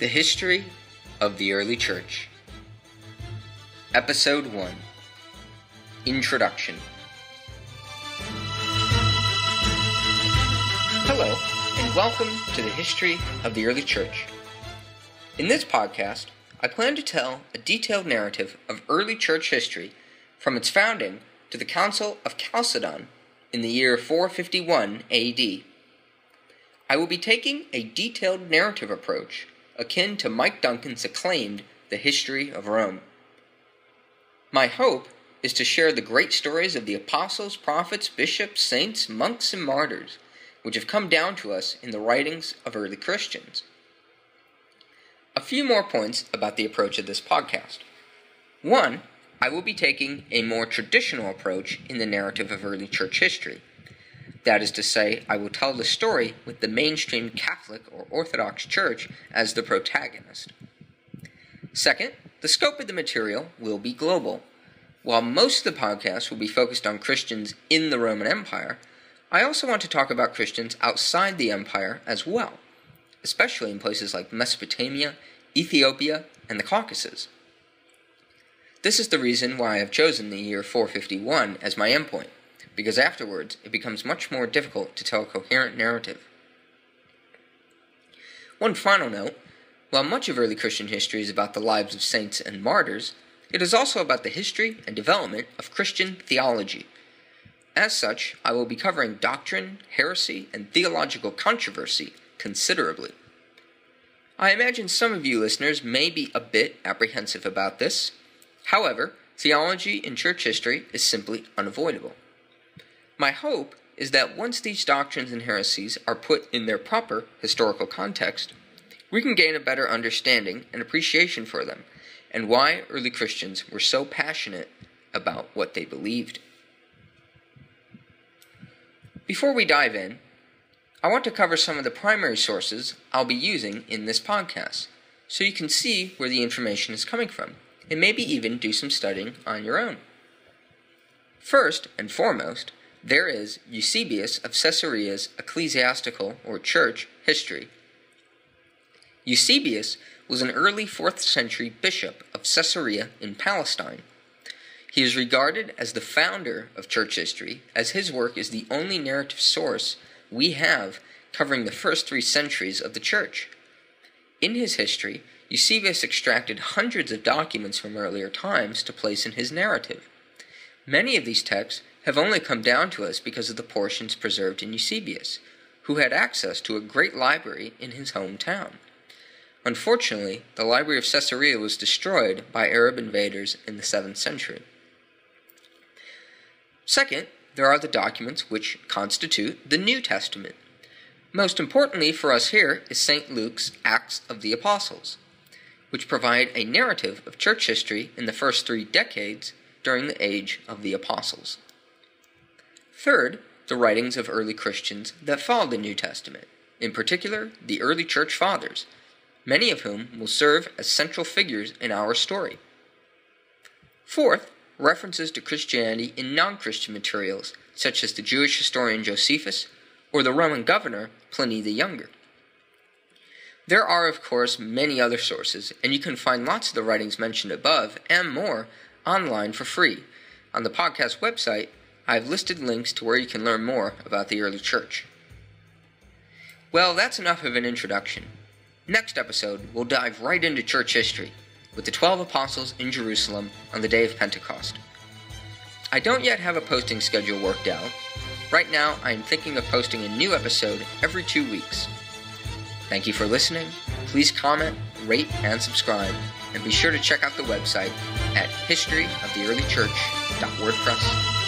The History of the Early Church. Episode 1 Introduction. Hello, and welcome to the History of the Early Church. In this podcast, I plan to tell a detailed narrative of early church history from its founding to the Council of Chalcedon in the year 451 AD. I will be taking a detailed narrative approach akin to Mike Duncan's acclaimed The History of Rome. My hope is to share the great stories of the apostles, prophets, bishops, saints, monks, and martyrs, which have come down to us in the writings of early Christians. A few more points about the approach of this podcast. One, I will be taking a more traditional approach in the narrative of early church history. That is to say, I will tell the story with the mainstream Catholic or Orthodox Church as the protagonist. Second, the scope of the material will be global. While most of the podcast will be focused on Christians in the Roman Empire, I also want to talk about Christians outside the empire as well, especially in places like Mesopotamia, Ethiopia, and the Caucasus. This is the reason why I have chosen the year 451 as my endpoint because afterwards it becomes much more difficult to tell a coherent narrative. One final note while much of early Christian history is about the lives of saints and martyrs, it is also about the history and development of Christian theology. As such, I will be covering doctrine, heresy, and theological controversy considerably. I imagine some of you listeners may be a bit apprehensive about this. However, theology in church history is simply unavoidable. My hope is that once these doctrines and heresies are put in their proper historical context, we can gain a better understanding and appreciation for them and why early Christians were so passionate about what they believed. Before we dive in, I want to cover some of the primary sources I'll be using in this podcast so you can see where the information is coming from and maybe even do some studying on your own. First and foremost, there is Eusebius of Caesarea's ecclesiastical or church history. Eusebius was an early 4th century bishop of Caesarea in Palestine. He is regarded as the founder of church history, as his work is the only narrative source we have covering the first three centuries of the church. In his history, Eusebius extracted hundreds of documents from earlier times to place in his narrative. Many of these texts have only come down to us because of the portions preserved in Eusebius, who had access to a great library in his hometown. Unfortunately, the library of Caesarea was destroyed by Arab invaders in the 7th century. Second, there are the documents which constitute the New Testament. Most importantly for us here is St. Luke's Acts of the Apostles, which provide a narrative of church history in the first three decades during the age of the Apostles. Third, the writings of early Christians that followed the New Testament, in particular, the early church fathers, many of whom will serve as central figures in our story. Fourth, references to Christianity in non Christian materials, such as the Jewish historian Josephus or the Roman governor Pliny the Younger. There are, of course, many other sources, and you can find lots of the writings mentioned above and more online for free on the podcast website I've listed links to where you can learn more about the early church. Well, that's enough of an introduction. Next episode, we'll dive right into church history with the 12 apostles in Jerusalem on the day of Pentecost. I don't yet have a posting schedule worked out. Right now, I am thinking of posting a new episode every two weeks. Thank you for listening. Please comment, rate, and subscribe, and be sure to check out the website at historyoftheearlychurch.wordpress.com.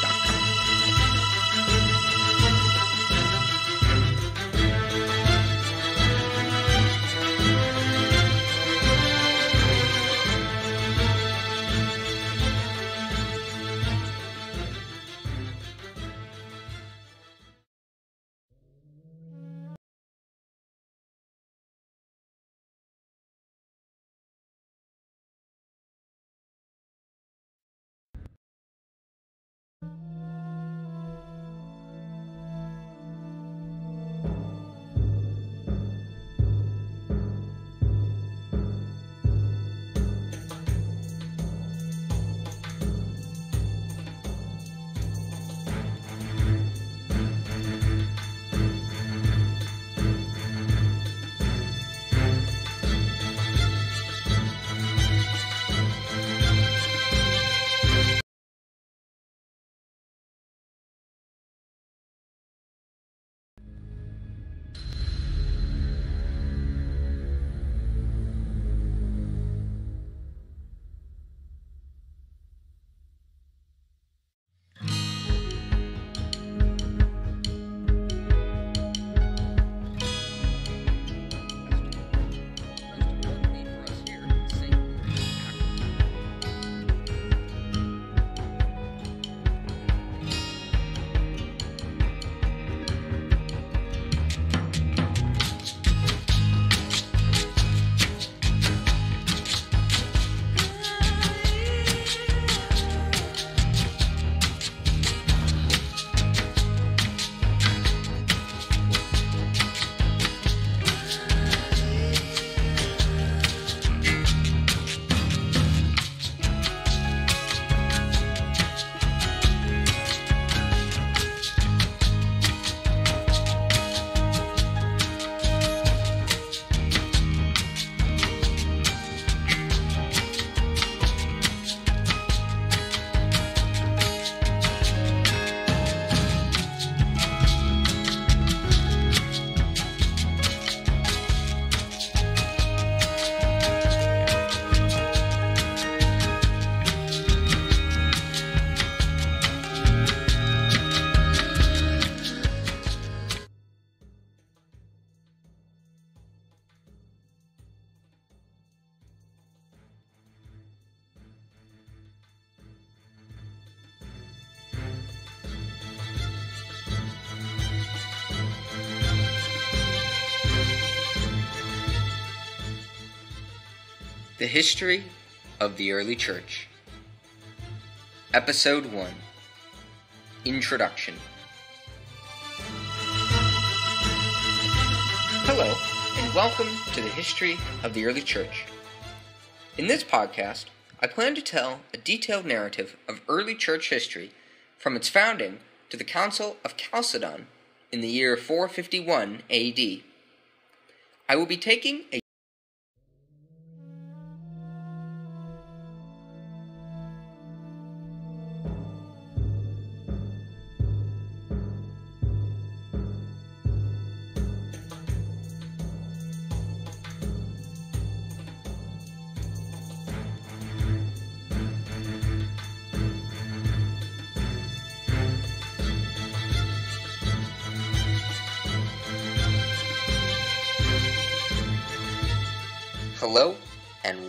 The History of the Early Church. Episode 1 Introduction. Hello, and welcome to the History of the Early Church. In this podcast, I plan to tell a detailed narrative of early church history from its founding to the Council of Chalcedon in the year 451 AD. I will be taking a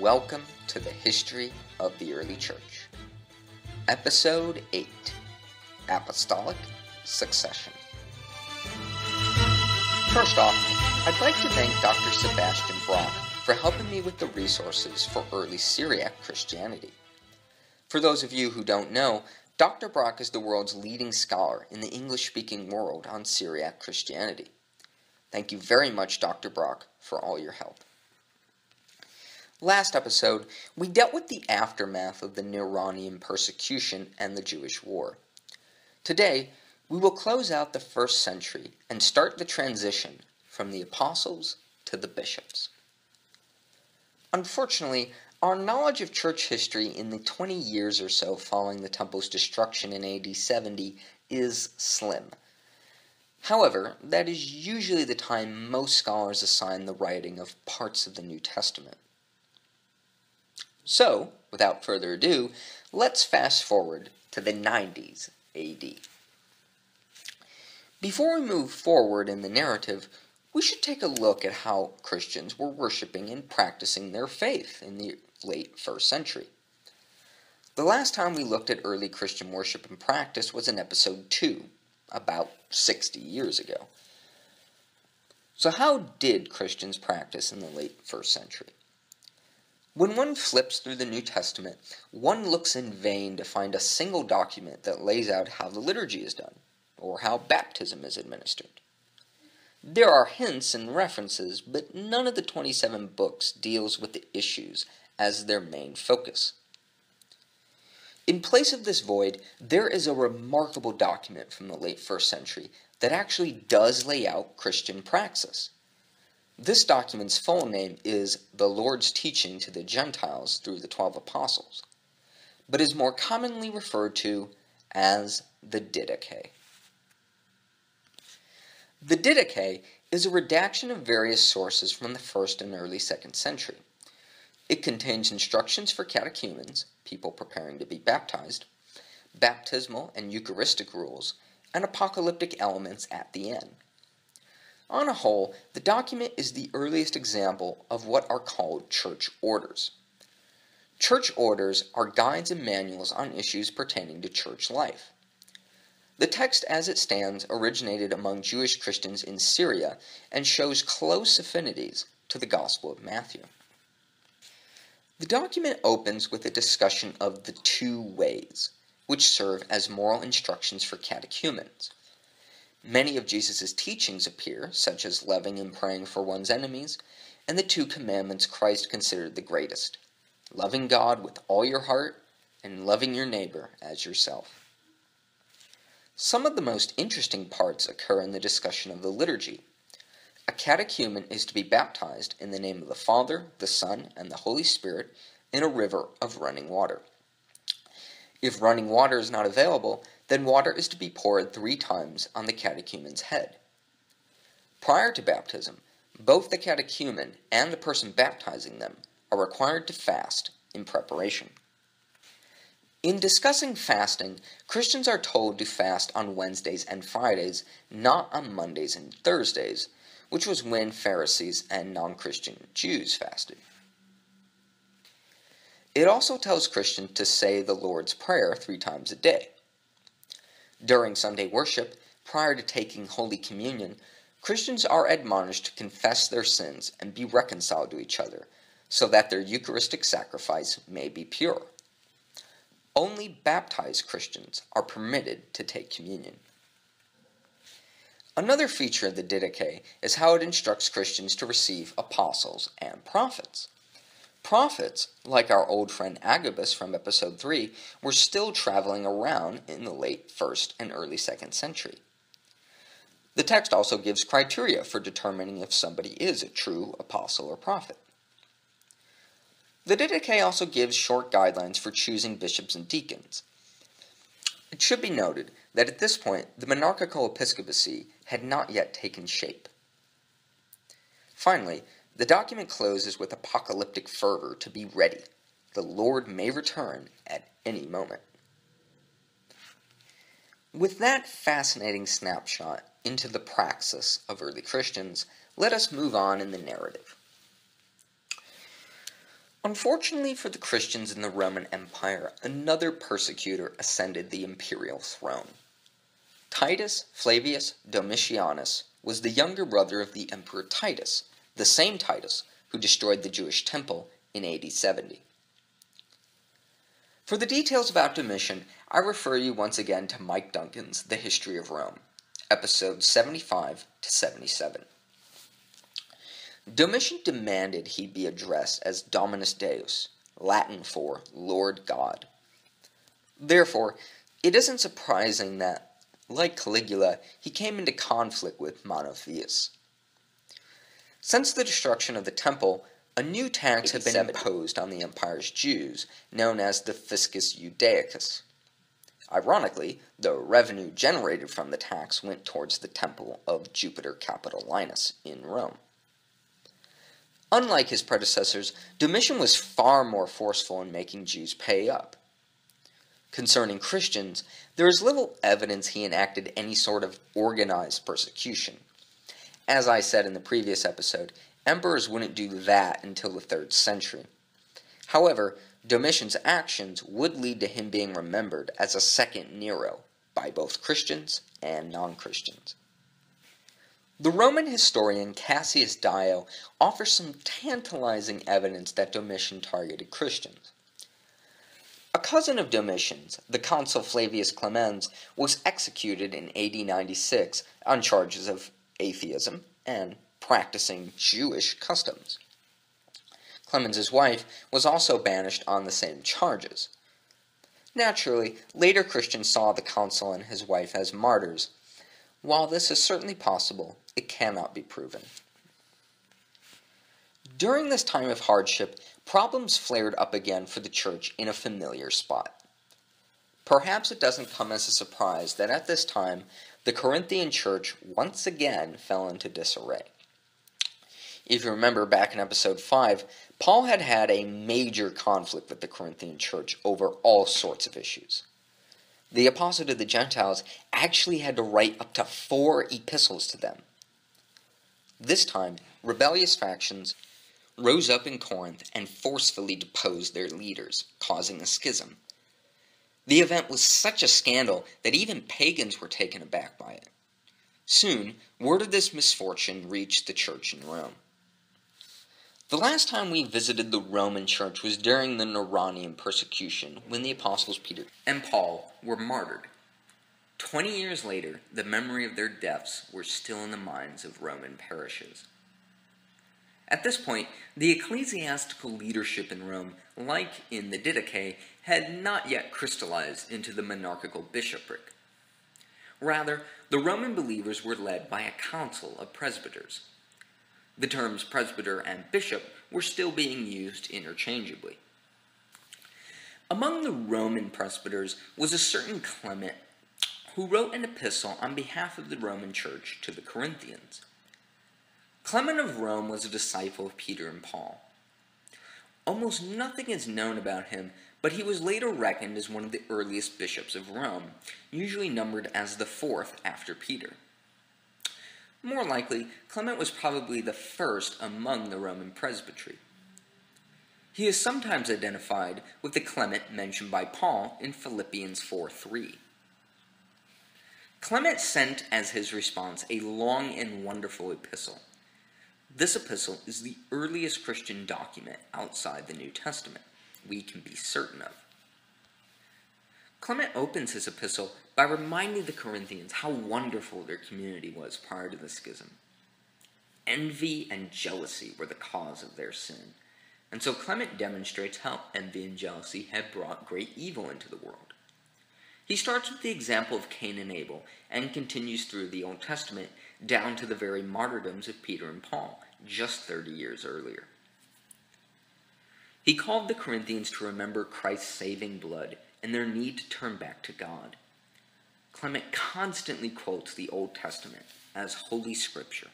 welcome to the History of the Early Church. Episode 8 Apostolic Succession. First off, I'd like to thank Dr. Sebastian Brock for helping me with the resources for early Syriac Christianity. For those of you who don't know, Dr. Brock is the world's leading scholar in the English speaking world on Syriac Christianity. Thank you very much, Dr. Brock, for all your help. Last episode, we dealt with the aftermath of the Neronian persecution and the Jewish war. Today, we will close out the first century and start the transition from the apostles to the bishops. Unfortunately, our knowledge of church history in the 20 years or so following the temple's destruction in AD 70 is slim. However, that is usually the time most scholars assign the writing of parts of the New Testament. So, without further ado, let's fast forward to the 90s AD. Before we move forward in the narrative, we should take a look at how Christians were worshiping and practicing their faith in the late first century. The last time we looked at early Christian worship and practice was in episode 2, about 60 years ago. So, how did Christians practice in the late first century? When one flips through the New Testament, one looks in vain to find a single document that lays out how the liturgy is done, or how baptism is administered. There are hints and references, but none of the 27 books deals with the issues as their main focus. In place of this void, there is a remarkable document from the late first century that actually does lay out Christian praxis. This document's full name is The Lord's Teaching to the Gentiles through the Twelve Apostles, but is more commonly referred to as the Didache. The Didache is a redaction of various sources from the first and early second century. It contains instructions for catechumens, people preparing to be baptized, baptismal and Eucharistic rules, and apocalyptic elements at the end. On a whole, the document is the earliest example of what are called church orders. Church orders are guides and manuals on issues pertaining to church life. The text as it stands originated among Jewish Christians in Syria and shows close affinities to the Gospel of Matthew. The document opens with a discussion of the two ways, which serve as moral instructions for catechumens. Many of Jesus' teachings appear, such as loving and praying for one's enemies, and the two commandments Christ considered the greatest loving God with all your heart and loving your neighbor as yourself. Some of the most interesting parts occur in the discussion of the liturgy. A catechumen is to be baptized in the name of the Father, the Son, and the Holy Spirit in a river of running water. If running water is not available, then water is to be poured three times on the catechumen's head. Prior to baptism, both the catechumen and the person baptizing them are required to fast in preparation. In discussing fasting, Christians are told to fast on Wednesdays and Fridays, not on Mondays and Thursdays, which was when Pharisees and non Christian Jews fasted. It also tells Christians to say the Lord's Prayer three times a day. During Sunday worship, prior to taking Holy Communion, Christians are admonished to confess their sins and be reconciled to each other, so that their Eucharistic sacrifice may be pure. Only baptized Christians are permitted to take communion. Another feature of the Didache is how it instructs Christians to receive apostles and prophets. Prophets, like our old friend Agabus from episode 3, were still traveling around in the late 1st and early 2nd century. The text also gives criteria for determining if somebody is a true apostle or prophet. The Didache also gives short guidelines for choosing bishops and deacons. It should be noted that at this point the monarchical episcopacy had not yet taken shape. Finally, the document closes with apocalyptic fervor to be ready. The Lord may return at any moment. With that fascinating snapshot into the praxis of early Christians, let us move on in the narrative. Unfortunately for the Christians in the Roman Empire, another persecutor ascended the imperial throne. Titus Flavius Domitianus was the younger brother of the Emperor Titus, the same Titus who destroyed the Jewish temple in AD 70. For the details about Domitian, I refer you once again to Mike Duncan's The History of Rome, episodes 75 to 77. Domitian demanded he be addressed as Dominus Deus, Latin for Lord God. Therefore, it isn't surprising that, like Caligula, he came into conflict with monotheists. Since the destruction of the temple, a new tax had been imposed on the empire's Jews, known as the Fiscus Judaicus. Ironically, the revenue generated from the tax went towards the temple of Jupiter Capitolinus in Rome. Unlike his predecessors, Domitian was far more forceful in making Jews pay up. Concerning Christians, there is little evidence he enacted any sort of organized persecution. As I said in the previous episode, emperors wouldn't do that until the 3rd century. However, Domitian's actions would lead to him being remembered as a second Nero by both Christians and non Christians. The Roman historian Cassius Dio offers some tantalizing evidence that Domitian targeted Christians. A cousin of Domitian's, the consul Flavius Clemens, was executed in AD 96 on charges of atheism and practicing Jewish customs. Clemens's wife was also banished on the same charges. Naturally, later Christians saw the consul and his wife as martyrs. While this is certainly possible, it cannot be proven. During this time of hardship, problems flared up again for the church in a familiar spot. Perhaps it doesn't come as a surprise that at this time, the Corinthian church once again fell into disarray. If you remember back in episode 5, Paul had had a major conflict with the Corinthian church over all sorts of issues. The apostle to the Gentiles actually had to write up to four epistles to them. This time, rebellious factions rose up in Corinth and forcefully deposed their leaders, causing a schism. The event was such a scandal that even pagans were taken aback by it. Soon, word of this misfortune reached the church in Rome. The last time we visited the Roman church was during the Neronian persecution when the apostles Peter and Paul were martyred. Twenty years later, the memory of their deaths were still in the minds of Roman parishes. At this point, the ecclesiastical leadership in Rome, like in the Didache, had not yet crystallized into the monarchical bishopric. Rather, the Roman believers were led by a council of presbyters. The terms presbyter and bishop were still being used interchangeably. Among the Roman presbyters was a certain Clement who wrote an epistle on behalf of the Roman Church to the Corinthians. Clement of Rome was a disciple of Peter and Paul. Almost nothing is known about him, but he was later reckoned as one of the earliest bishops of Rome, usually numbered as the fourth after Peter. More likely, Clement was probably the first among the Roman presbytery. He is sometimes identified with the Clement mentioned by Paul in Philippians 4 3. Clement sent as his response a long and wonderful epistle. This epistle is the earliest Christian document outside the New Testament we can be certain of. Clement opens his epistle by reminding the Corinthians how wonderful their community was prior to the schism. Envy and jealousy were the cause of their sin, and so Clement demonstrates how envy and jealousy had brought great evil into the world. He starts with the example of Cain and Abel and continues through the Old Testament down to the very martyrdoms of Peter and Paul just 30 years earlier. He called the Corinthians to remember Christ's saving blood and their need to turn back to God. Clement constantly quotes the Old Testament as Holy Scripture.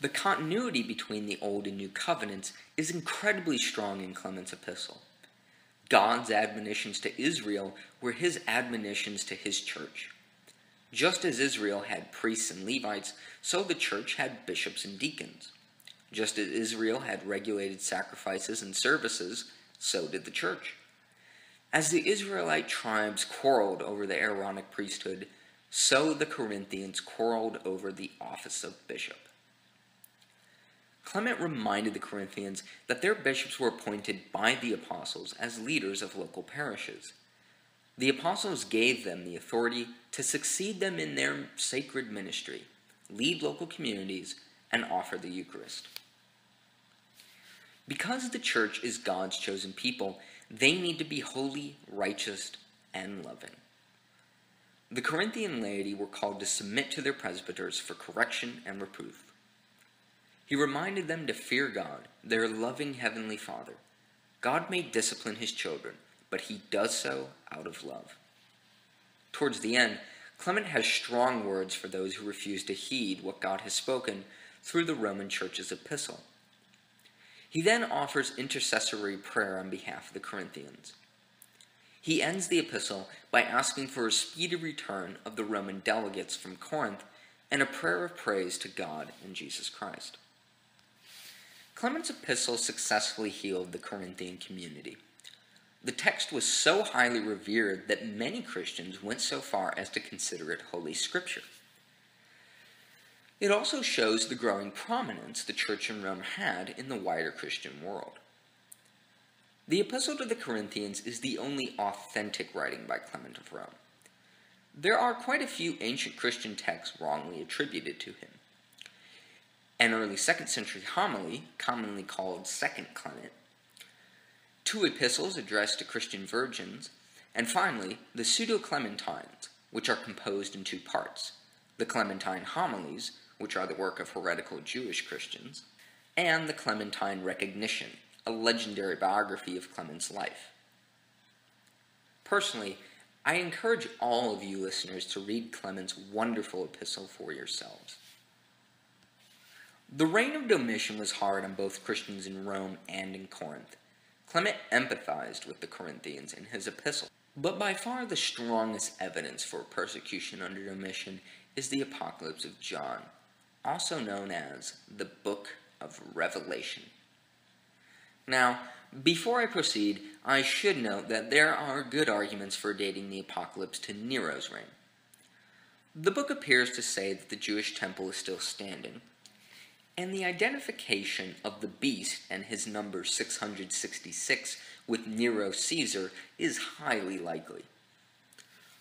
The continuity between the Old and New Covenants is incredibly strong in Clement's epistle. God's admonitions to Israel were his admonitions to his church. Just as Israel had priests and Levites, so the church had bishops and deacons. Just as Israel had regulated sacrifices and services, so did the church. As the Israelite tribes quarreled over the Aaronic priesthood, so the Corinthians quarreled over the office of bishop. Clement reminded the Corinthians that their bishops were appointed by the apostles as leaders of local parishes. The apostles gave them the authority to succeed them in their sacred ministry, lead local communities, and offer the Eucharist. Because the church is God's chosen people, they need to be holy, righteous, and loving. The Corinthian laity were called to submit to their presbyters for correction and reproof. He reminded them to fear God, their loving Heavenly Father. God may discipline his children, but he does so out of love. Towards the end, Clement has strong words for those who refuse to heed what God has spoken through the Roman Church's epistle. He then offers intercessory prayer on behalf of the Corinthians. He ends the epistle by asking for a speedy return of the Roman delegates from Corinth and a prayer of praise to God and Jesus Christ. Clement's epistle successfully healed the Corinthian community. The text was so highly revered that many Christians went so far as to consider it Holy Scripture. It also shows the growing prominence the church in Rome had in the wider Christian world. The Epistle to the Corinthians is the only authentic writing by Clement of Rome. There are quite a few ancient Christian texts wrongly attributed to him an early 2nd century homily, commonly called Second Clement, two epistles addressed to Christian virgins, and finally the Pseudo Clementines, which are composed in two parts the Clementine homilies, which are the work of heretical Jewish Christians, and the Clementine Recognition, a legendary biography of Clement's life. Personally, I encourage all of you listeners to read Clement's wonderful epistle for yourselves. The reign of Domitian was hard on both Christians in Rome and in Corinth. Clement empathized with the Corinthians in his epistle. But by far the strongest evidence for persecution under Domitian is the Apocalypse of John, also known as the Book of Revelation. Now, before I proceed, I should note that there are good arguments for dating the Apocalypse to Nero's reign. The book appears to say that the Jewish temple is still standing, and the identification of the beast and his number 666 with Nero Caesar is highly likely.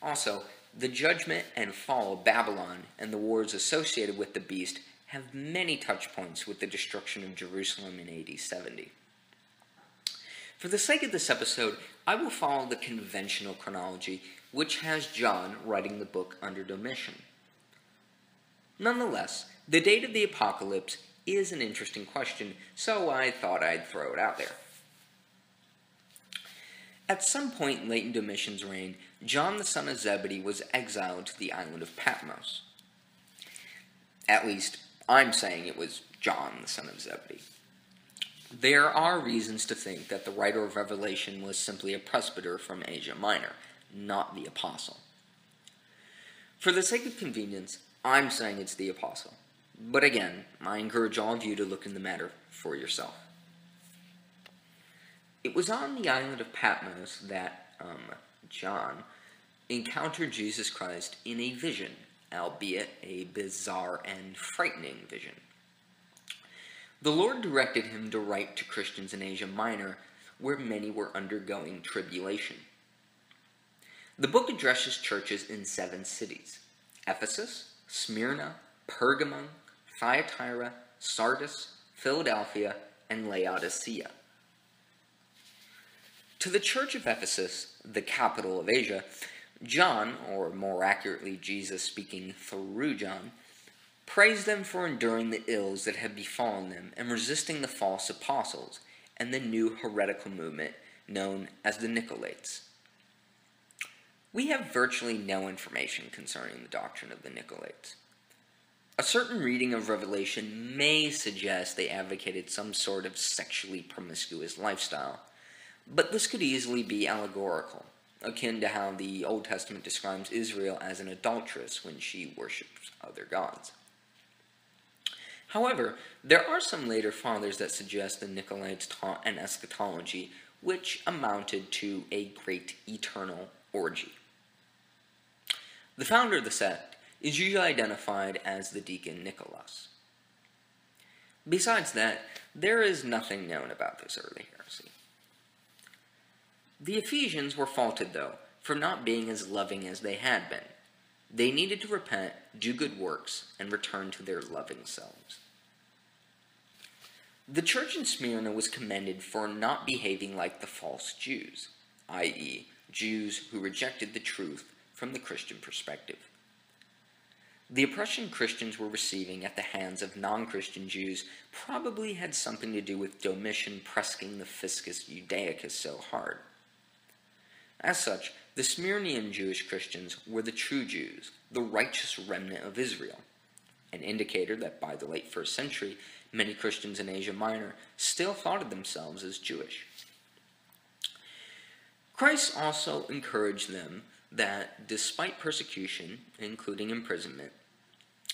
Also, the judgment and fall of Babylon and the wars associated with the beast have many touch points with the destruction of Jerusalem in AD 70. For the sake of this episode, I will follow the conventional chronology, which has John writing the book under Domitian. Nonetheless, the date of the apocalypse is an interesting question, so I thought I'd throw it out there. At some point late in Domitian's reign, John the son of Zebedee was exiled to the island of Patmos. At least, I'm saying it was John the son of Zebedee. There are reasons to think that the writer of Revelation was simply a presbyter from Asia Minor, not the apostle. For the sake of convenience, I'm saying it's the apostle. But again, I encourage all of you to look in the matter for yourself. It was on the island of Patmos that um, John encountered Jesus Christ in a vision, albeit a bizarre and frightening vision. the Lord directed him to write to Christians in Asia Minor, where many were undergoing tribulation. The book addresses churches in seven cities Ephesus, Smyrna, Pergamum, Thyatira, Sardis, Philadelphia, and Laodicea. To the church of Ephesus, the capital of Asia, John, or more accurately Jesus speaking through John, praised them for enduring the ills that had befallen them and resisting the false apostles and the new heretical movement known as the Nicolaites. We have virtually no information concerning the doctrine of the Nicolaites. A certain reading of Revelation may suggest they advocated some sort of sexually promiscuous lifestyle, but this could easily be allegorical, akin to how the Old Testament describes Israel as an adulteress when she worships other gods. However, there are some later fathers that suggest the Nicolaitans taught an eschatology which amounted to a great eternal orgy. The founder of the sect is usually identified as the deacon Nicholas. Besides that, there is nothing known about this early. The Ephesians were faulted, though, for not being as loving as they had been. They needed to repent, do good works, and return to their loving selves. The church in Smyrna was commended for not behaving like the false Jews, i.e., Jews who rejected the truth from the Christian perspective. The oppression Christians were receiving at the hands of non Christian Jews probably had something to do with Domitian pressing the Fiscus Judaicus so hard. As such, the Smyrnian Jewish Christians were the true Jews, the righteous remnant of Israel, an indicator that by the late first century, many Christians in Asia Minor still thought of themselves as Jewish. Christ also encouraged them that despite persecution, including imprisonment,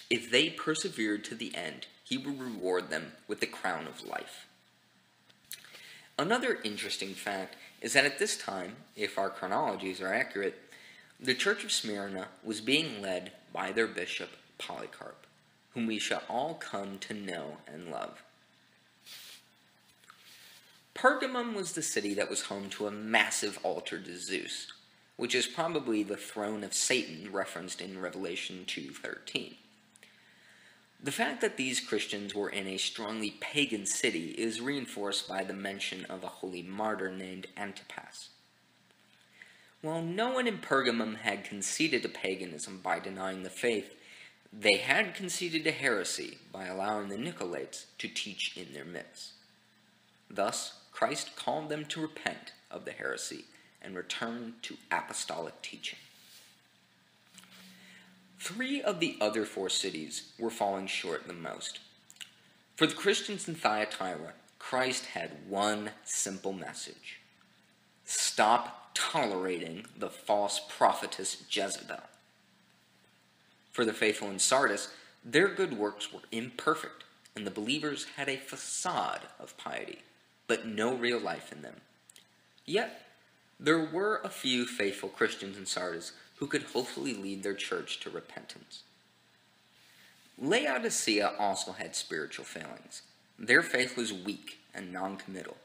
if they persevered to the end, he would reward them with the crown of life. Another interesting fact is that at this time, if our chronologies are accurate, the Church of Smyrna was being led by their bishop Polycarp, whom we shall all come to know and love. Pergamum was the city that was home to a massive altar to Zeus, which is probably the throne of Satan referenced in Revelation 2:13. The fact that these Christians were in a strongly pagan city is reinforced by the mention of a holy martyr named Antipas. While no one in Pergamum had conceded to paganism by denying the faith, they had conceded to heresy by allowing the Nicolaites to teach in their midst. Thus, Christ called them to repent of the heresy and return to apostolic teaching. Three of the other four cities were falling short the most. For the Christians in Thyatira, Christ had one simple message stop tolerating the false prophetess Jezebel. For the faithful in Sardis, their good works were imperfect, and the believers had a facade of piety, but no real life in them. Yet, there were a few faithful Christians in Sardis who could hopefully lead their church to repentance. Laodicea also had spiritual failings. Their faith was weak and non-committal.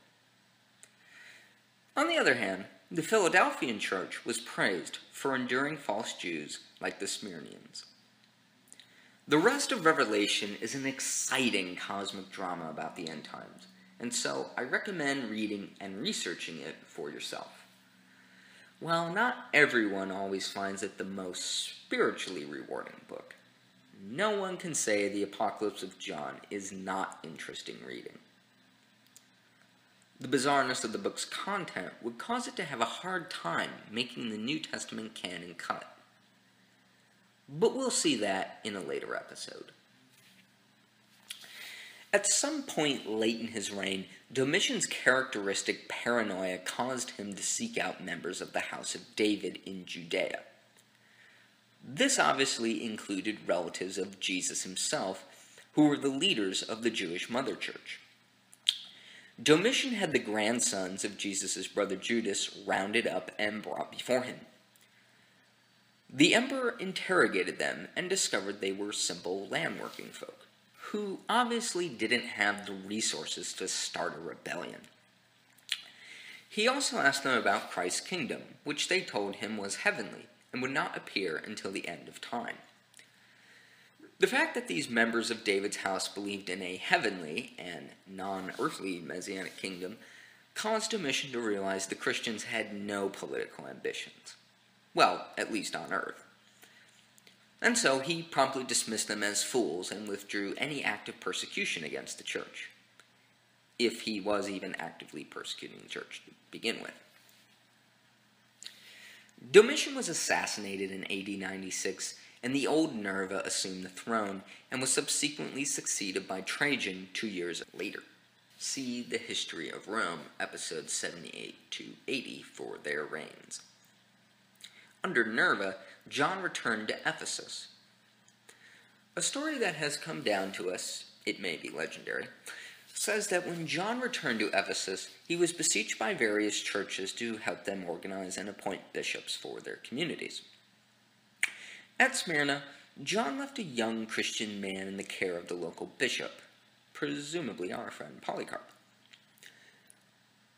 On the other hand, the Philadelphian church was praised for enduring false Jews like the Smyrnians. The rest of Revelation is an exciting cosmic drama about the end times, and so I recommend reading and researching it for yourself. While not everyone always finds it the most spiritually rewarding book, no one can say the Apocalypse of John is not interesting reading. The bizarreness of the book's content would cause it to have a hard time making the New Testament canon cut. But we'll see that in a later episode. At some point late in his reign, Domitian's characteristic paranoia caused him to seek out members of the House of David in Judea. This obviously included relatives of Jesus himself, who were the leaders of the Jewish mother church. Domitian had the grandsons of Jesus' brother Judas rounded up and brought before him. The emperor interrogated them and discovered they were simple land working folk who obviously didn't have the resources to start a rebellion. He also asked them about Christ's kingdom, which they told him was heavenly and would not appear until the end of time. The fact that these members of David's house believed in a heavenly and non earthly messianic kingdom caused Domitian to realize the Christians had no political ambitions. Well, at least on earth. And so he promptly dismissed them as fools and withdrew any active persecution against the church if he was even actively persecuting the church to begin with. Domitian was assassinated in AD 96, and the old Nerva assumed the throne and was subsequently succeeded by Trajan two years later. See the History of Rome, episodes 78 to 80, for their reigns. Under Nerva, John returned to Ephesus. A story that has come down to us, it may be legendary, says that when John returned to Ephesus, he was beseeched by various churches to help them organize and appoint bishops for their communities. At Smyrna, John left a young Christian man in the care of the local bishop, presumably our friend Polycarp.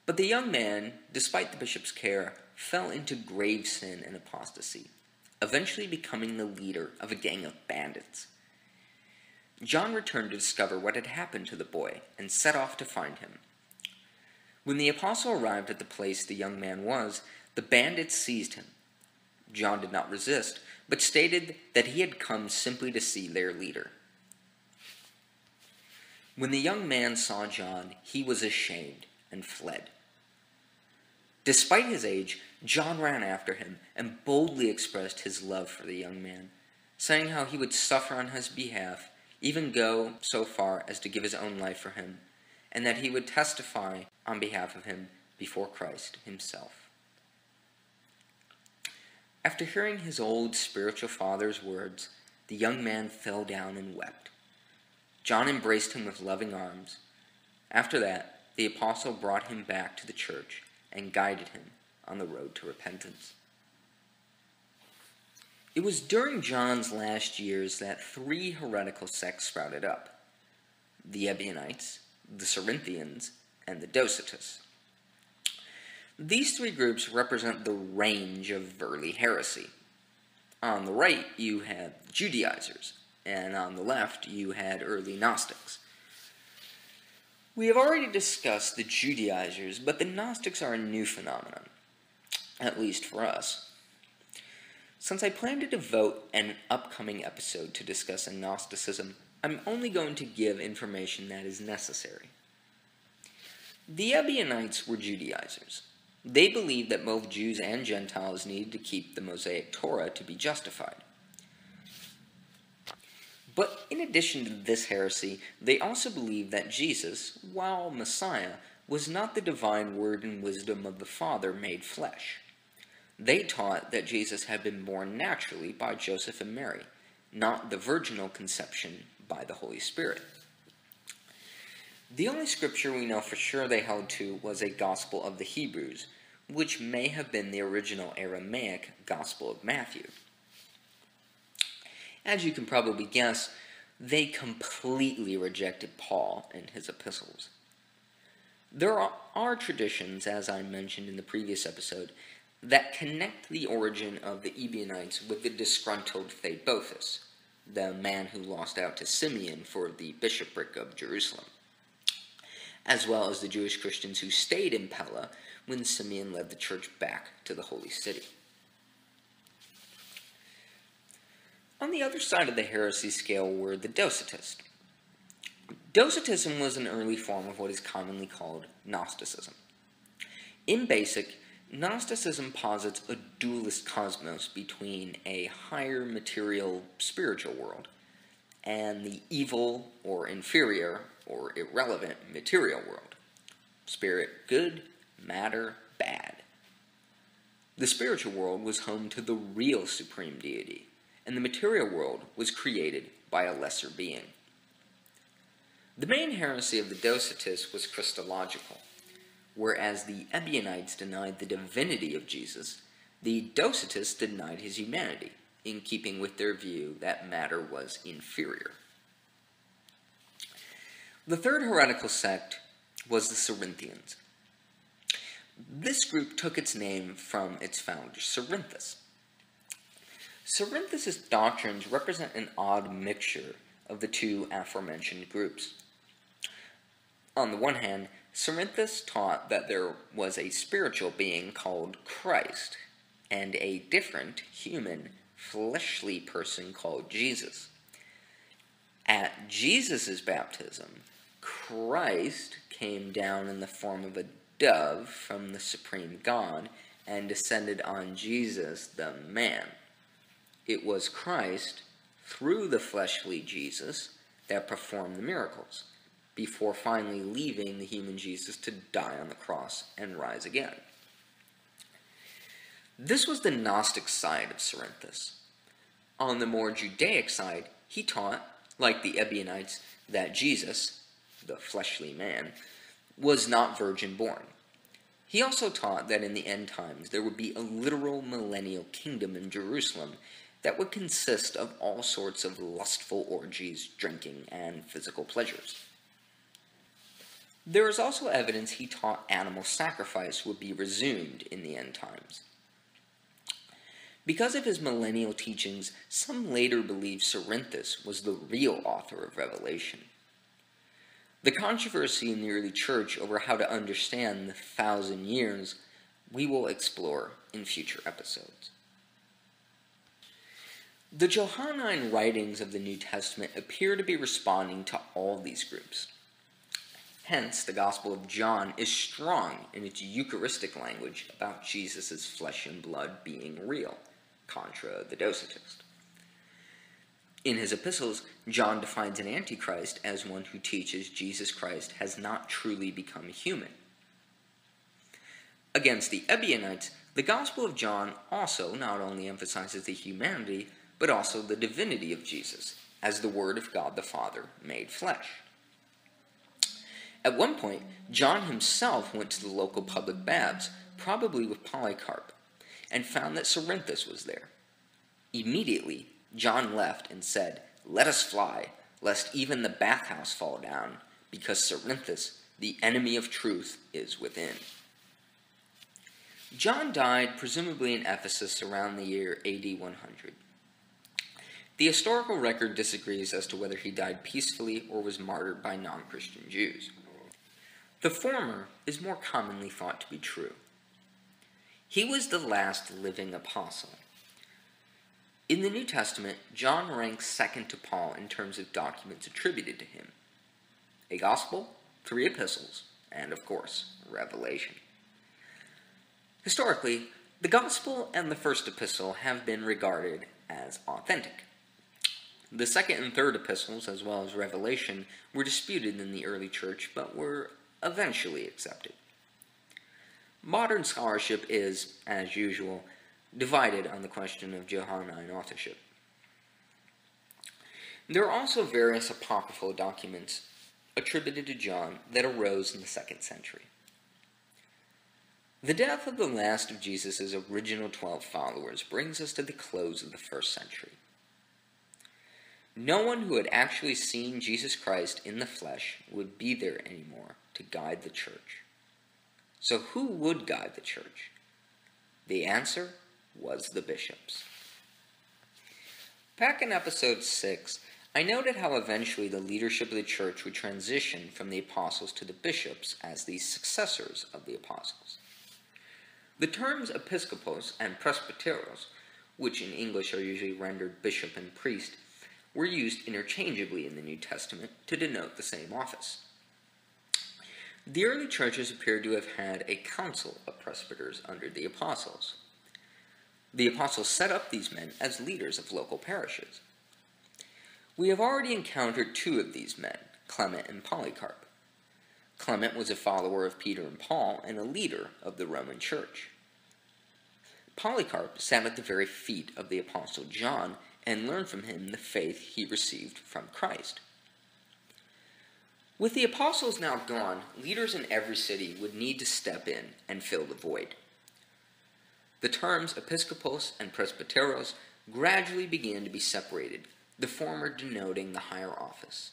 But the young man, despite the bishop's care, fell into grave sin and apostasy, eventually becoming the leader of a gang of bandits John returned to discover what had happened to the boy and set off to find him. When the apostle arrived at the place the young man was, the bandits seized him. John did not resist, but stated that he had come simply to see their leader. When the young man saw John, he was ashamed and fled. Despite his age, John ran after him and boldly expressed his love for the young man, saying how he would suffer on his behalf even go so far as to give his own life for him, and that he would testify on behalf of him before Christ himself. After hearing his old spiritual father's words, the young man fell down and wept. John embraced him with loving arms. After that, the apostle brought him back to the church and guided him on the road to repentance. It was during John's last years that three heretical sects sprouted up the Ebionites, the Cerinthians, and the Docetists. These three groups represent the range of early heresy. On the right, you had Judaizers, and on the left, you had early Gnostics. We have already discussed the Judaizers, but the Gnostics are a new phenomenon, at least for us. Since I plan to devote an upcoming episode to discussing Gnosticism, I'm only going to give information that is necessary. The Ebionites were Judaizers. They believed that both Jews and Gentiles needed to keep the Mosaic Torah to be justified. But in addition to this heresy, they also believed that Jesus, while Messiah, was not the divine word and wisdom of the Father made flesh. They taught that Jesus had been born naturally by Joseph and Mary, not the virginal conception by the Holy Spirit. The only scripture we know for sure they held to was a Gospel of the Hebrews, which may have been the original Aramaic Gospel of Matthew. As you can probably guess, they completely rejected Paul and his epistles. There are, are, traditions, as I mentioned in the previous episode, that connect the origin of the Ebionites with the disgruntled Theobophus, the man who lost out to Simeon for the bishopric of Jerusalem, as well as the Jewish Christians who stayed in Pella when Simeon led the church back to the holy city. On the other side of the heresy scale were the Docetists. Docetism was an early form of what is commonly called Gnosticism. In basic, Gnosticism posits a dualist cosmos between a higher material spiritual world and the evil or inferior or irrelevant material world. Spirit good, matter bad. The spiritual world was home to the real supreme deity, and the material world was created by a lesser being. The main heresy of the Docetists was Christological whereas the Ebionites denied the divinity of Jesus, the Docetists denied his humanity, in keeping with their view that matter was inferior. The third heretical sect was the Cerinthians. This group took its name from its founder, Cerinthus. Cerinthus' doctrines represent an odd mixture of the two aforementioned groups. On the one hand, Cerinthus taught that there was a spiritual being called Christ and a different human, fleshly person called Jesus. At Jesus' baptism, Christ came down in the form of a dove from the supreme God and descended on Jesus, the man. It was Christ, through the fleshly Jesus, that performed the miracles, before finally leaving the human Jesus to die on the cross and rise again. This was the Gnostic side of Cerinthus. On the more Judaic side, he taught, like the Ebionites, that Jesus, the fleshly man, was not virgin born. He also taught that in the end times there would be a literal millennial kingdom in Jerusalem that would consist of all sorts of lustful orgies, drinking, and physical pleasures. There is also evidence he taught animal sacrifice would be resumed in the end times. Because of his millennial teachings, some later believed Cerinthus was the real author of Revelation. The controversy in the early church over how to understand the thousand years we will explore in future episodes. The Johannine writings of the New Testament appear to be responding to all these groups. Hence, the Gospel of John is strong in its Eucharistic language about Jesus' flesh and blood being real, contra the Docetist. In his epistles, John defines an antichrist as one who teaches Jesus Christ has not truly become human. Against the Ebionites, the Gospel of John also not only emphasizes the humanity, but also the divinity of Jesus as the Word of God the Father made flesh. At one point, John himself went to the local public baths, probably with Polycarp, and found that Cerinthus was there. Immediately, John left and said, Let us fly, lest even the bathhouse fall down, because Cerinthus, the enemy of truth, is within. John died presumably in Ephesus around the year AD 100. The historical record disagrees as to whether he died peacefully or was martyred by non Christian Jews. The former is more commonly thought to be true. He was the last living apostle. In the New Testament, John ranks second to Paul in terms of documents attributed to him a gospel, three epistles, and of course, Revelation. Historically, the gospel and the first epistle have been regarded as authentic. The second and third epistles, as well as Revelation, were disputed in the early church but were eventually accepted. Modern scholarship is, as usual, divided on the question of Johannine authorship. There are also various apocryphal documents attributed to John that arose in the second century. The death of the last of Jesus' original twelve followers brings us to the close of the first century. No one who had actually seen Jesus Christ in the flesh would be there anymore to guide the church. So, who would guide the church? The answer was the bishops. Back in episode 6, I noted how eventually the leadership of the church would transition from the apostles to the bishops as the successors of the apostles. The terms episcopos and presbyteros, which in English are usually rendered bishop and priest, were used interchangeably in the New Testament to denote the same office. The early churches appear to have had a council of presbyters under the apostles. The apostles set up these men as leaders of local parishes. We have already encountered two of these men, Clement and Polycarp. Clement was a follower of Peter and Paul and a leader of the Roman Church. Polycarp sat at the very feet of the Apostle John and learn from him the faith he received from Christ. With the apostles now gone, leaders in every city would need to step in and fill the void. The terms episcopos and presbyteros gradually began to be separated, the former denoting the higher office.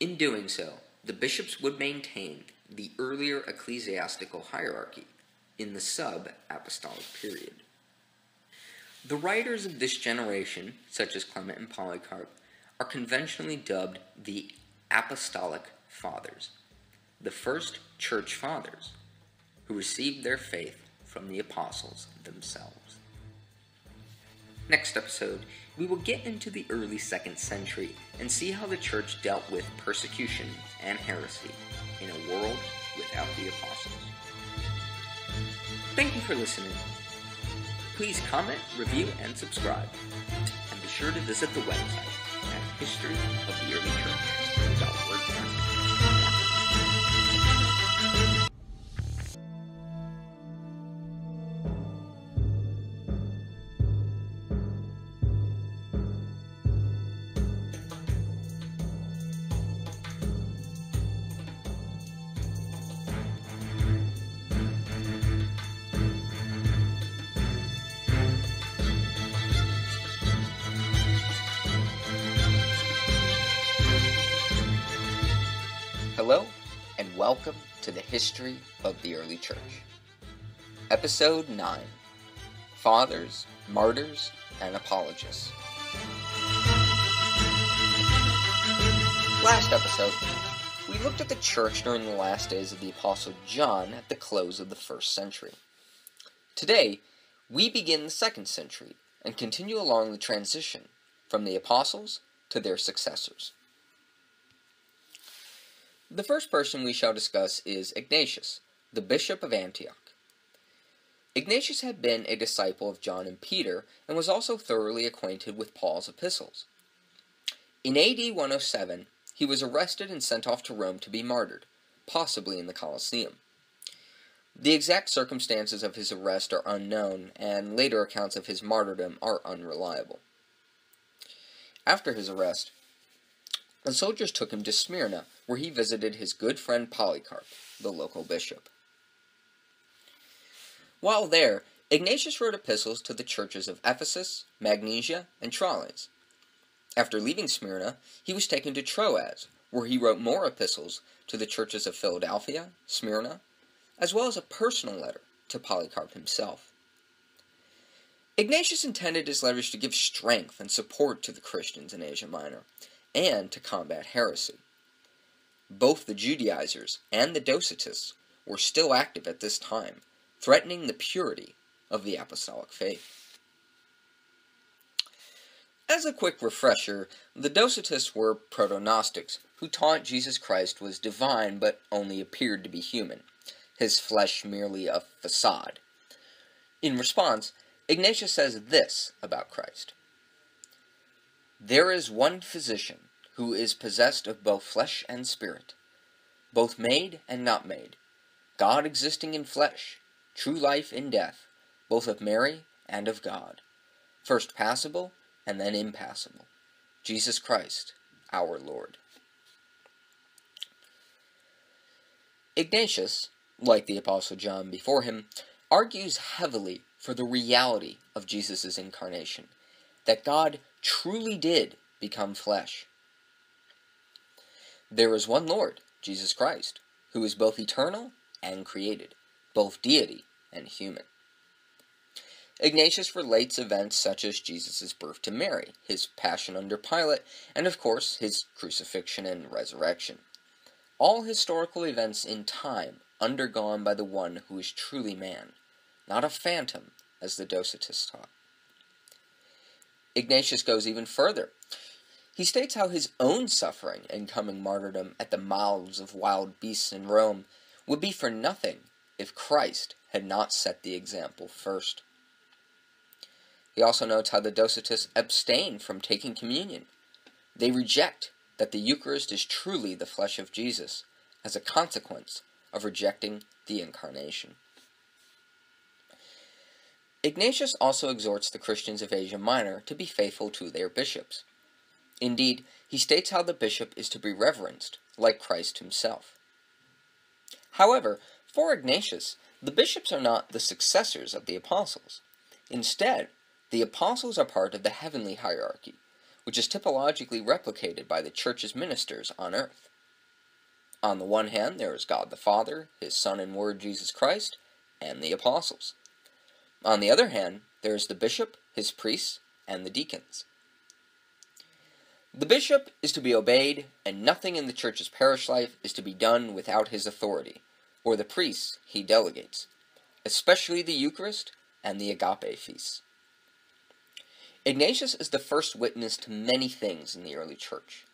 In doing so, the bishops would maintain the earlier ecclesiastical hierarchy in the sub apostolic period. The writers of this generation, such as Clement and Polycarp, are conventionally dubbed the Apostolic Fathers, the first church fathers who received their faith from the apostles themselves. Next episode, we will get into the early second century and see how the church dealt with persecution and heresy in a world without the apostles. Thank you for listening. Please comment, review, and subscribe. And be sure to visit the website at historyoftheearlychurch.wordpress.com. welcome to the History of the Early Church. Episode 9 Fathers, Martyrs, and Apologists. Last episode, we looked at the church during the last days of the Apostle John at the close of the first century. Today, we begin the second century and continue along the transition from the apostles to their successors. The first person we shall discuss is Ignatius, the Bishop of Antioch. Ignatius had been a disciple of John and Peter and was also thoroughly acquainted with Paul's epistles. In AD 107, he was arrested and sent off to Rome to be martyred, possibly in the Colosseum. The exact circumstances of his arrest are unknown, and later accounts of his martyrdom are unreliable. After his arrest, the soldiers took him to Smyrna, where he visited his good friend Polycarp, the local bishop. While there, Ignatius wrote epistles to the churches of Ephesus, Magnesia, and Troas. After leaving Smyrna, he was taken to Troas, where he wrote more epistles to the churches of Philadelphia, Smyrna, as well as a personal letter to Polycarp himself. Ignatius intended his letters to give strength and support to the Christians in Asia Minor, and to combat heresy. Both the Judaizers and the Docetists were still active at this time, threatening the purity of the apostolic faith. As a quick refresher, the Docetists were proto-Gnostics, who taught Jesus Christ was divine but only appeared to be human, his flesh merely a facade. In response, Ignatius says this about Christ. There is one physician who is possessed of both flesh and spirit, both made and not made, God existing in flesh, true life in death, both of Mary and of God, first passible and then impassible, Jesus Christ, our Lord. Ignatius, like the Apostle John before him, argues heavily for the reality of Jesus' incarnation, that God truly did become flesh. There is one Lord, Jesus Christ, who is both eternal and created, both deity and human. Ignatius relates events such as Jesus' birth to Mary, his passion under Pilate, and of course his crucifixion and resurrection. All historical events in time undergone by the one who is truly man, not a phantom, as the Docetists taught. Ignatius goes even further. He states how his own suffering and coming martyrdom at the mouths of wild beasts in Rome would be for nothing if Christ had not set the example first. He also notes how the Docetists abstain from taking communion. They reject that the Eucharist is truly the flesh of Jesus as a consequence of rejecting the Incarnation. Ignatius also exhorts the Christians of Asia Minor to be faithful to their bishops. Indeed, he states how the bishop is to be reverenced, like Christ himself. However, for Ignatius, the bishops are not the successors of the apostles. Instead, the apostles are part of the heavenly hierarchy, which is typologically replicated by the church's ministers on earth. On the one hand, there is God the Father, His Son and Word Jesus Christ, and the apostles. On the other hand, there is the bishop, his priests, and the deacons. The bishop is to be obeyed, and nothing in the church's parish life is to be done without his authority, or the priests he delegates, especially the Eucharist and the agape feasts. Ignatius is the first witness to many things in the early church.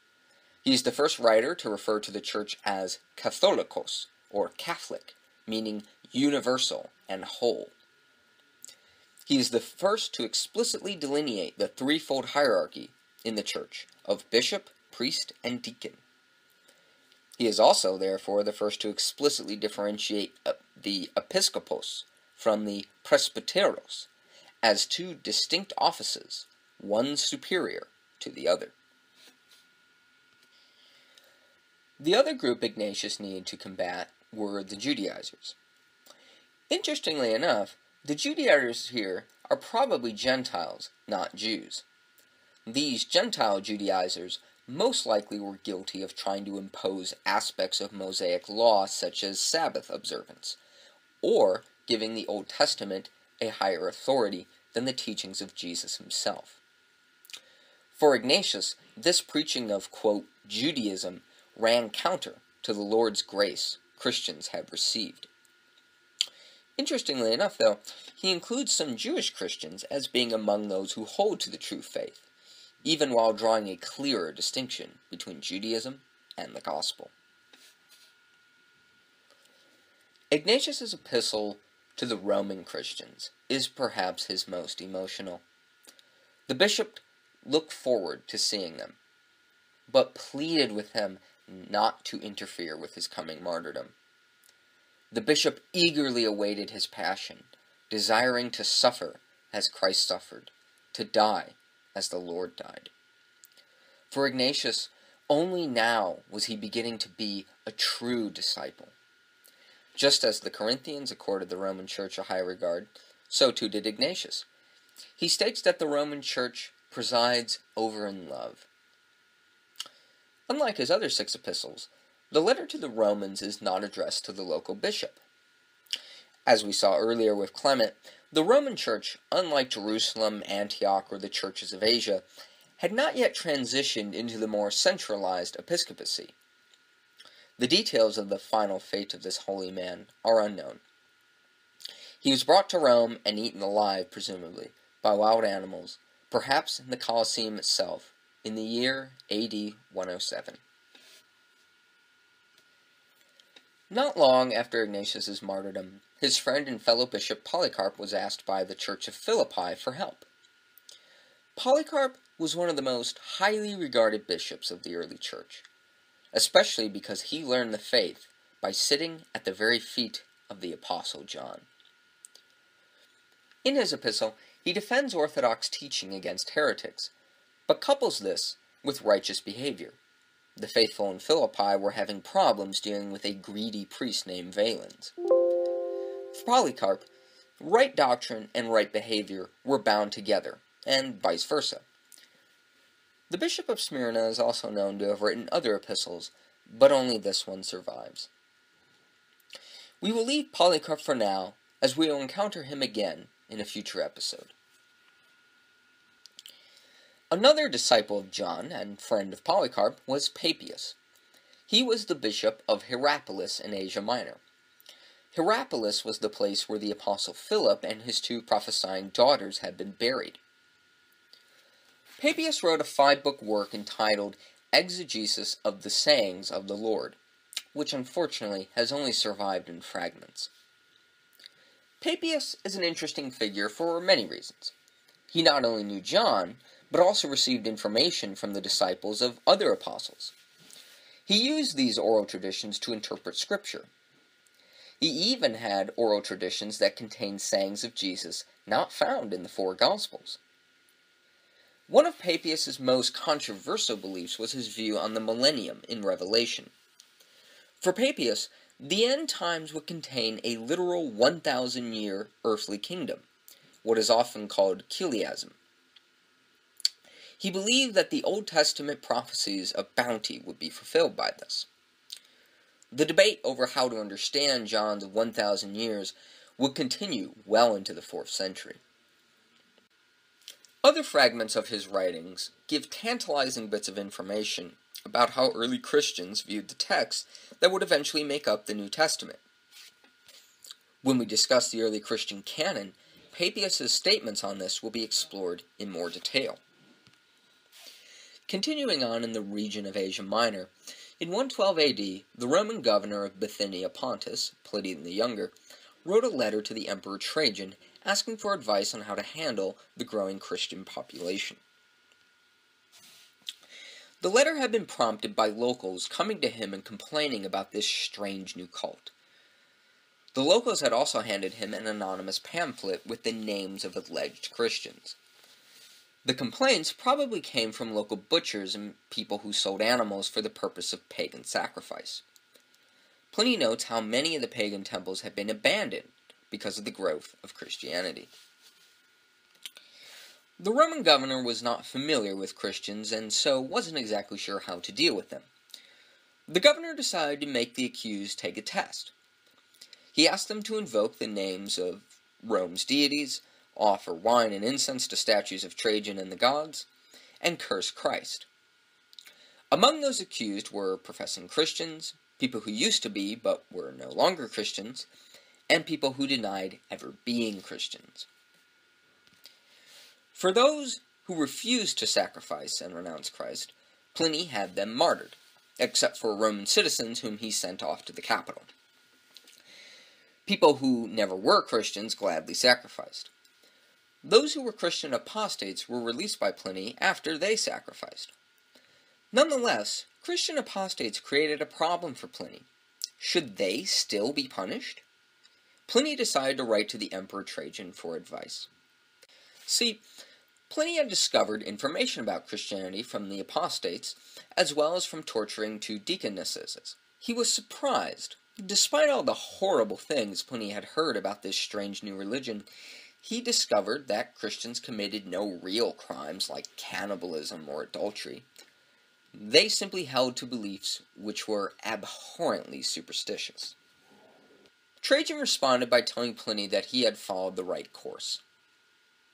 He is the first writer to refer to the church as Catholicos, or Catholic, meaning universal and whole. He is the first to explicitly delineate the threefold hierarchy in the church of bishop, priest, and deacon. He is also, therefore, the first to explicitly differentiate uh, the episcopos from the presbyteros as two distinct offices, one superior to the other. The other group Ignatius needed to combat were the Judaizers. Interestingly enough, the Judaizers here are probably Gentiles, not Jews. These Gentile Judaizers most likely were guilty of trying to impose aspects of Mosaic law such as Sabbath observance, or giving the Old Testament a higher authority than the teachings of Jesus himself. For Ignatius, this preaching of, quote, Judaism ran counter to the Lord's grace Christians had received. Interestingly enough, though, he includes some Jewish Christians as being among those who hold to the true faith, even while drawing a clearer distinction between Judaism and the Gospel. Ignatius's epistle to the Roman Christians is perhaps his most emotional. The bishop looked forward to seeing them, but pleaded with them not to interfere with his coming martyrdom. The bishop eagerly awaited his passion, desiring to suffer as Christ suffered, to die as the Lord died. For Ignatius, only now was he beginning to be a true disciple. Just as the Corinthians accorded the Roman Church a high regard, so too did Ignatius. He states that the Roman Church presides over in love. Unlike his other six epistles, the letter to the Romans is not addressed to the local bishop. As we saw earlier with Clement, the Roman Church, unlike Jerusalem, Antioch, or the churches of Asia, had not yet transitioned into the more centralized episcopacy. The details of the final fate of this holy man are unknown. He was brought to Rome and eaten alive, presumably, by wild animals, perhaps in the Colosseum itself, in the year AD 107. Not long after Ignatius's martyrdom, his friend and fellow bishop Polycarp was asked by the Church of Philippi for help. Polycarp was one of the most highly regarded bishops of the early church, especially because he learned the faith by sitting at the very feet of the Apostle John. In his epistle, he defends Orthodox teaching against heretics, but couples this with righteous behavior. The faithful in Philippi were having problems dealing with a greedy priest named Valens. For Polycarp, right doctrine and right behavior were bound together, and vice versa. The Bishop of Smyrna is also known to have written other epistles, but only this one survives. We will leave Polycarp for now, as we will encounter him again in a future episode. Another disciple of John and friend of Polycarp was Papias. He was the bishop of Hierapolis in Asia Minor. Hierapolis was the place where the apostle Philip and his two prophesying daughters had been buried. Papias wrote a five-book work entitled Exegesis of the Sayings of the Lord, which unfortunately has only survived in fragments. Papias is an interesting figure for many reasons. He not only knew John, but also received information from the disciples of other apostles. He used these oral traditions to interpret Scripture. He even had oral traditions that contained sayings of Jesus not found in the four Gospels. One of Papias' most controversial beliefs was his view on the millennium in Revelation. For Papias, the end times would contain a literal 1,000 year earthly kingdom, what is often called chiliasm. He believed that the Old Testament prophecies of bounty would be fulfilled by this. The debate over how to understand John's 1,000 years would continue well into the 4th century. Other fragments of his writings give tantalizing bits of information about how early Christians viewed the text that would eventually make up the New Testament. When we discuss the early Christian canon, Papias' statements on this will be explored in more detail. Continuing on in the region of Asia Minor, in 112 AD, the Roman governor of Bithynia Pontus, Pliny the Younger, wrote a letter to the Emperor Trajan asking for advice on how to handle the growing Christian population. The letter had been prompted by locals coming to him and complaining about this strange new cult. The locals had also handed him an anonymous pamphlet with the names of alleged Christians. The complaints probably came from local butchers and people who sold animals for the purpose of pagan sacrifice. Pliny notes how many of the pagan temples had been abandoned because of the growth of Christianity. The Roman governor was not familiar with Christians and so wasn't exactly sure how to deal with them. The governor decided to make the accused take a test. He asked them to invoke the names of Rome's deities, offer wine and incense to statues of Trajan and the gods, and curse Christ. Among those accused were professing Christians, people who used to be but were no longer Christians, and people who denied ever being Christians. For those who refused to sacrifice and renounce Christ, Pliny had them martyred, except for Roman citizens whom he sent off to the capital. People who never were Christians gladly sacrificed. Those who were Christian apostates were released by Pliny after they sacrificed. Nonetheless, Christian apostates created a problem for Pliny. Should they still be punished? Pliny decided to write to the Emperor Trajan for advice. See, Pliny had discovered information about Christianity from the apostates, as well as from torturing two deaconesses. He was surprised Despite all the horrible things Pliny had heard about this strange new religion, he discovered that Christians committed no real crimes like cannibalism or adultery. They simply held to beliefs which were abhorrently superstitious. Trajan responded by telling Pliny that he had followed the right course.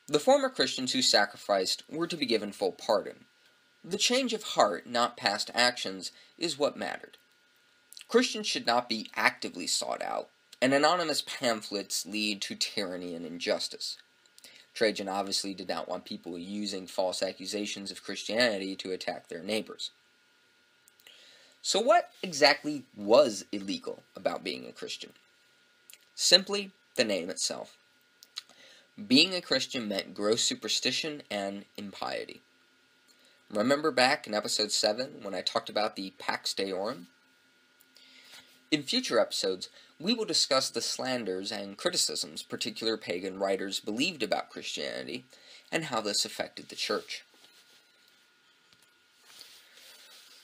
The former Christians who sacrificed were to be given full pardon. The change of heart, not past actions, is what mattered. Christians should not be actively sought out, and anonymous pamphlets lead to tyranny and injustice. Trajan obviously did not want people using false accusations of Christianity to attack their neighbors. So, what exactly was illegal about being a Christian? Simply the name itself. Being a Christian meant gross superstition and impiety. Remember back in episode 7 when I talked about the Pax Deorum? In future episodes, we will discuss the slanders and criticisms particular pagan writers believed about Christianity and how this affected the church.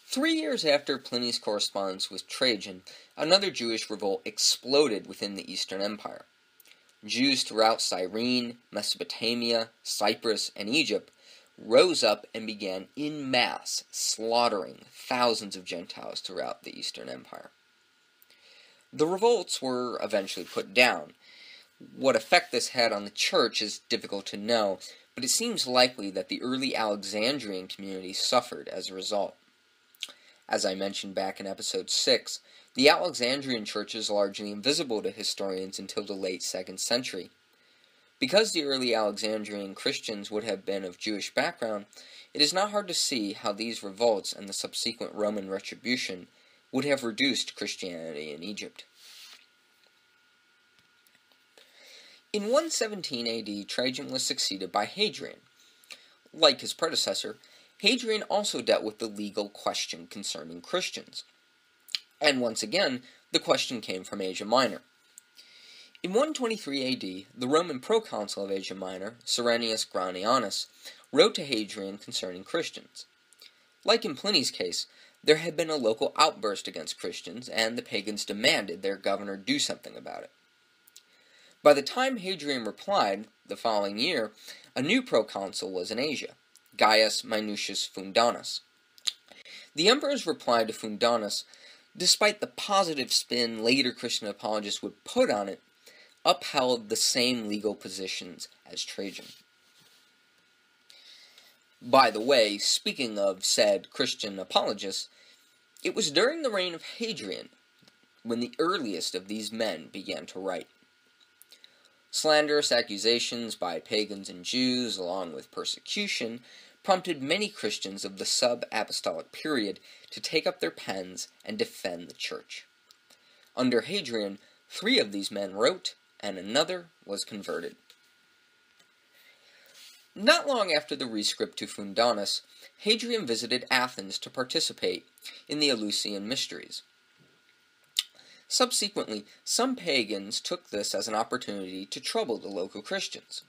Three years after Pliny's correspondence with Trajan, another Jewish revolt exploded within the Eastern Empire. Jews throughout Cyrene, Mesopotamia, Cyprus, and Egypt rose up and began in mass slaughtering thousands of Gentiles throughout the Eastern Empire. The revolts were eventually put down. What effect this had on the church is difficult to know, but it seems likely that the early Alexandrian community suffered as a result. As I mentioned back in episode 6, the Alexandrian church is largely invisible to historians until the late 2nd century. Because the early Alexandrian Christians would have been of Jewish background, it is not hard to see how these revolts and the subsequent Roman retribution would have reduced Christianity in Egypt. In 117 AD, Trajan was succeeded by Hadrian. Like his predecessor, Hadrian also dealt with the legal question concerning Christians. And once again, the question came from Asia Minor. In 123 AD, the Roman proconsul of Asia Minor, Serennius Granianus, wrote to Hadrian concerning Christians. Like in Pliny's case, there had been a local outburst against Christians, and the pagans demanded their governor do something about it. By the time Hadrian replied, the following year, a new proconsul was in Asia, Gaius Minucius Fundanus. The emperor's reply to Fundanus despite the positive spin later Christian apologists would put on it, upheld the same legal positions as Trajan. By the way, speaking of said Christian apologists, it was during the reign of Hadrian when the earliest of these men began to write. Slanderous accusations by pagans and Jews, along with persecution, prompted many Christians of the sub apostolic period to take up their pens and defend the church. Under Hadrian, three of these men wrote, and another was converted. Not long after the rescript to Fundanus, Hadrian visited Athens to participate in the Eleusinian Mysteries. Subsequently, some pagans took this as an opportunity to trouble the local Christians.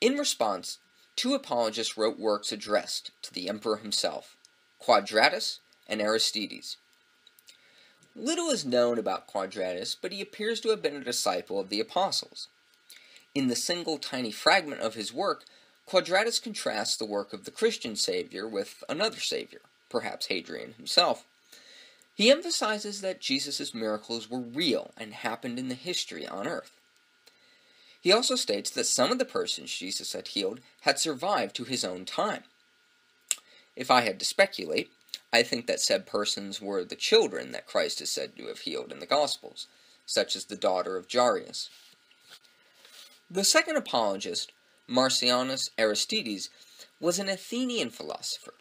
In response, two apologists wrote works addressed to the emperor himself, Quadratus and Aristides. Little is known about Quadratus, but he appears to have been a disciple of the apostles. In the single tiny fragment of his work, Quadratus contrasts the work of the Christian Savior with another Savior, perhaps Hadrian himself. He emphasizes that Jesus' miracles were real and happened in the history on earth. He also states that some of the persons Jesus had healed had survived to his own time. If I had to speculate, I think that said persons were the children that Christ is said to have healed in the Gospels, such as the daughter of Jairus. The second apologist, Marcianus Aristides, was an Athenian philosopher.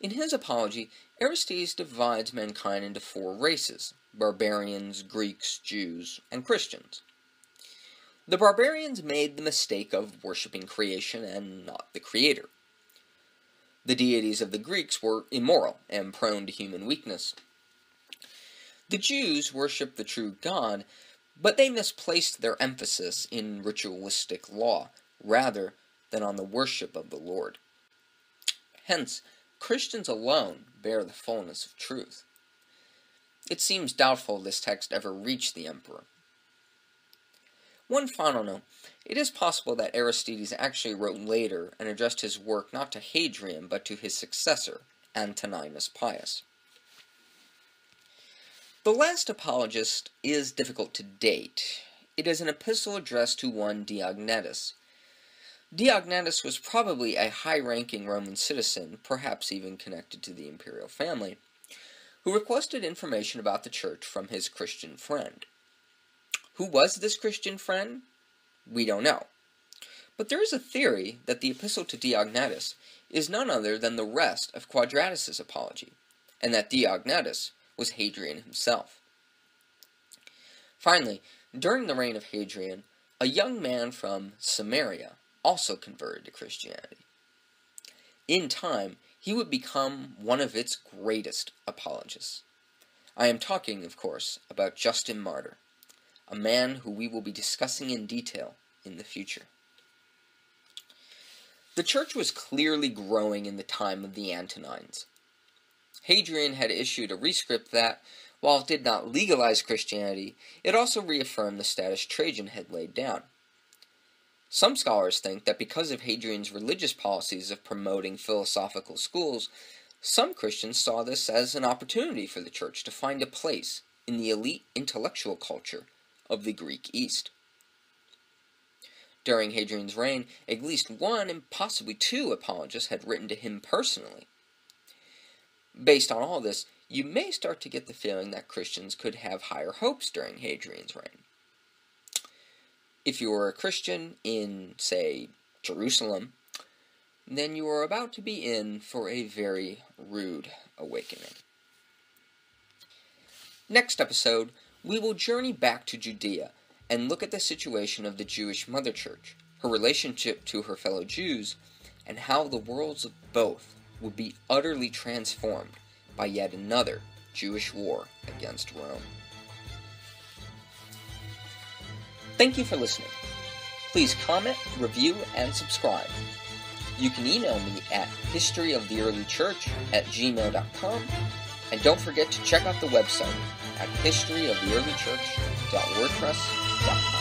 In his apology, Aristides divides mankind into four races barbarians, Greeks, Jews, and Christians. The barbarians made the mistake of worshipping creation and not the Creator. The deities of the Greeks were immoral and prone to human weakness. The Jews worshipped the true God, but they misplaced their emphasis in ritualistic law rather than on the worship of the Lord. Hence, Christians alone bear the fullness of truth. It seems doubtful this text ever reached the emperor. One final note. It is possible that Aristides actually wrote later and addressed his work not to Hadrian but to his successor, Antoninus Pius. The last apologist is difficult to date. It is an epistle addressed to one Diognetus, Diognetus was probably a high-ranking Roman citizen, perhaps even connected to the imperial family, who requested information about the church from his Christian friend. Who was this Christian friend? We don't know. But there is a theory that the epistle to Diognetus is none other than the rest of Quadratus's apology, and that Diognetus was Hadrian himself. Finally, during the reign of Hadrian, a young man from Samaria also converted to Christianity. In time, he would become one of its greatest apologists. I am talking, of course, about Justin Martyr, a man who we will be discussing in detail in the future. The church was clearly growing in the time of the Antonines. Hadrian had issued a rescript that, while it did not legalize Christianity, it also reaffirmed the status Trajan had laid down. Some scholars think that because of Hadrian's religious policies of promoting philosophical schools, some Christians saw this as an opportunity for the church to find a place in the elite intellectual culture of the Greek East. During Hadrian's reign, at least one and possibly two apologists had written to him personally. Based on all this, you may start to get the feeling that Christians could have higher hopes during Hadrian's reign if you were a Christian in, say, Jerusalem, then you are about to be in for a very rude awakening. Next episode, we will journey back to Judea and look at the situation of the Jewish Mother Church, her relationship to her fellow Jews, and how the worlds of both would be utterly transformed by yet another Jewish war against Rome. Thank you for listening. Please comment, review, and subscribe. You can email me at historyoftheearlychurch at gmail.com, and don't forget to check out the website at historyoftheearlychurch.wordpress.com.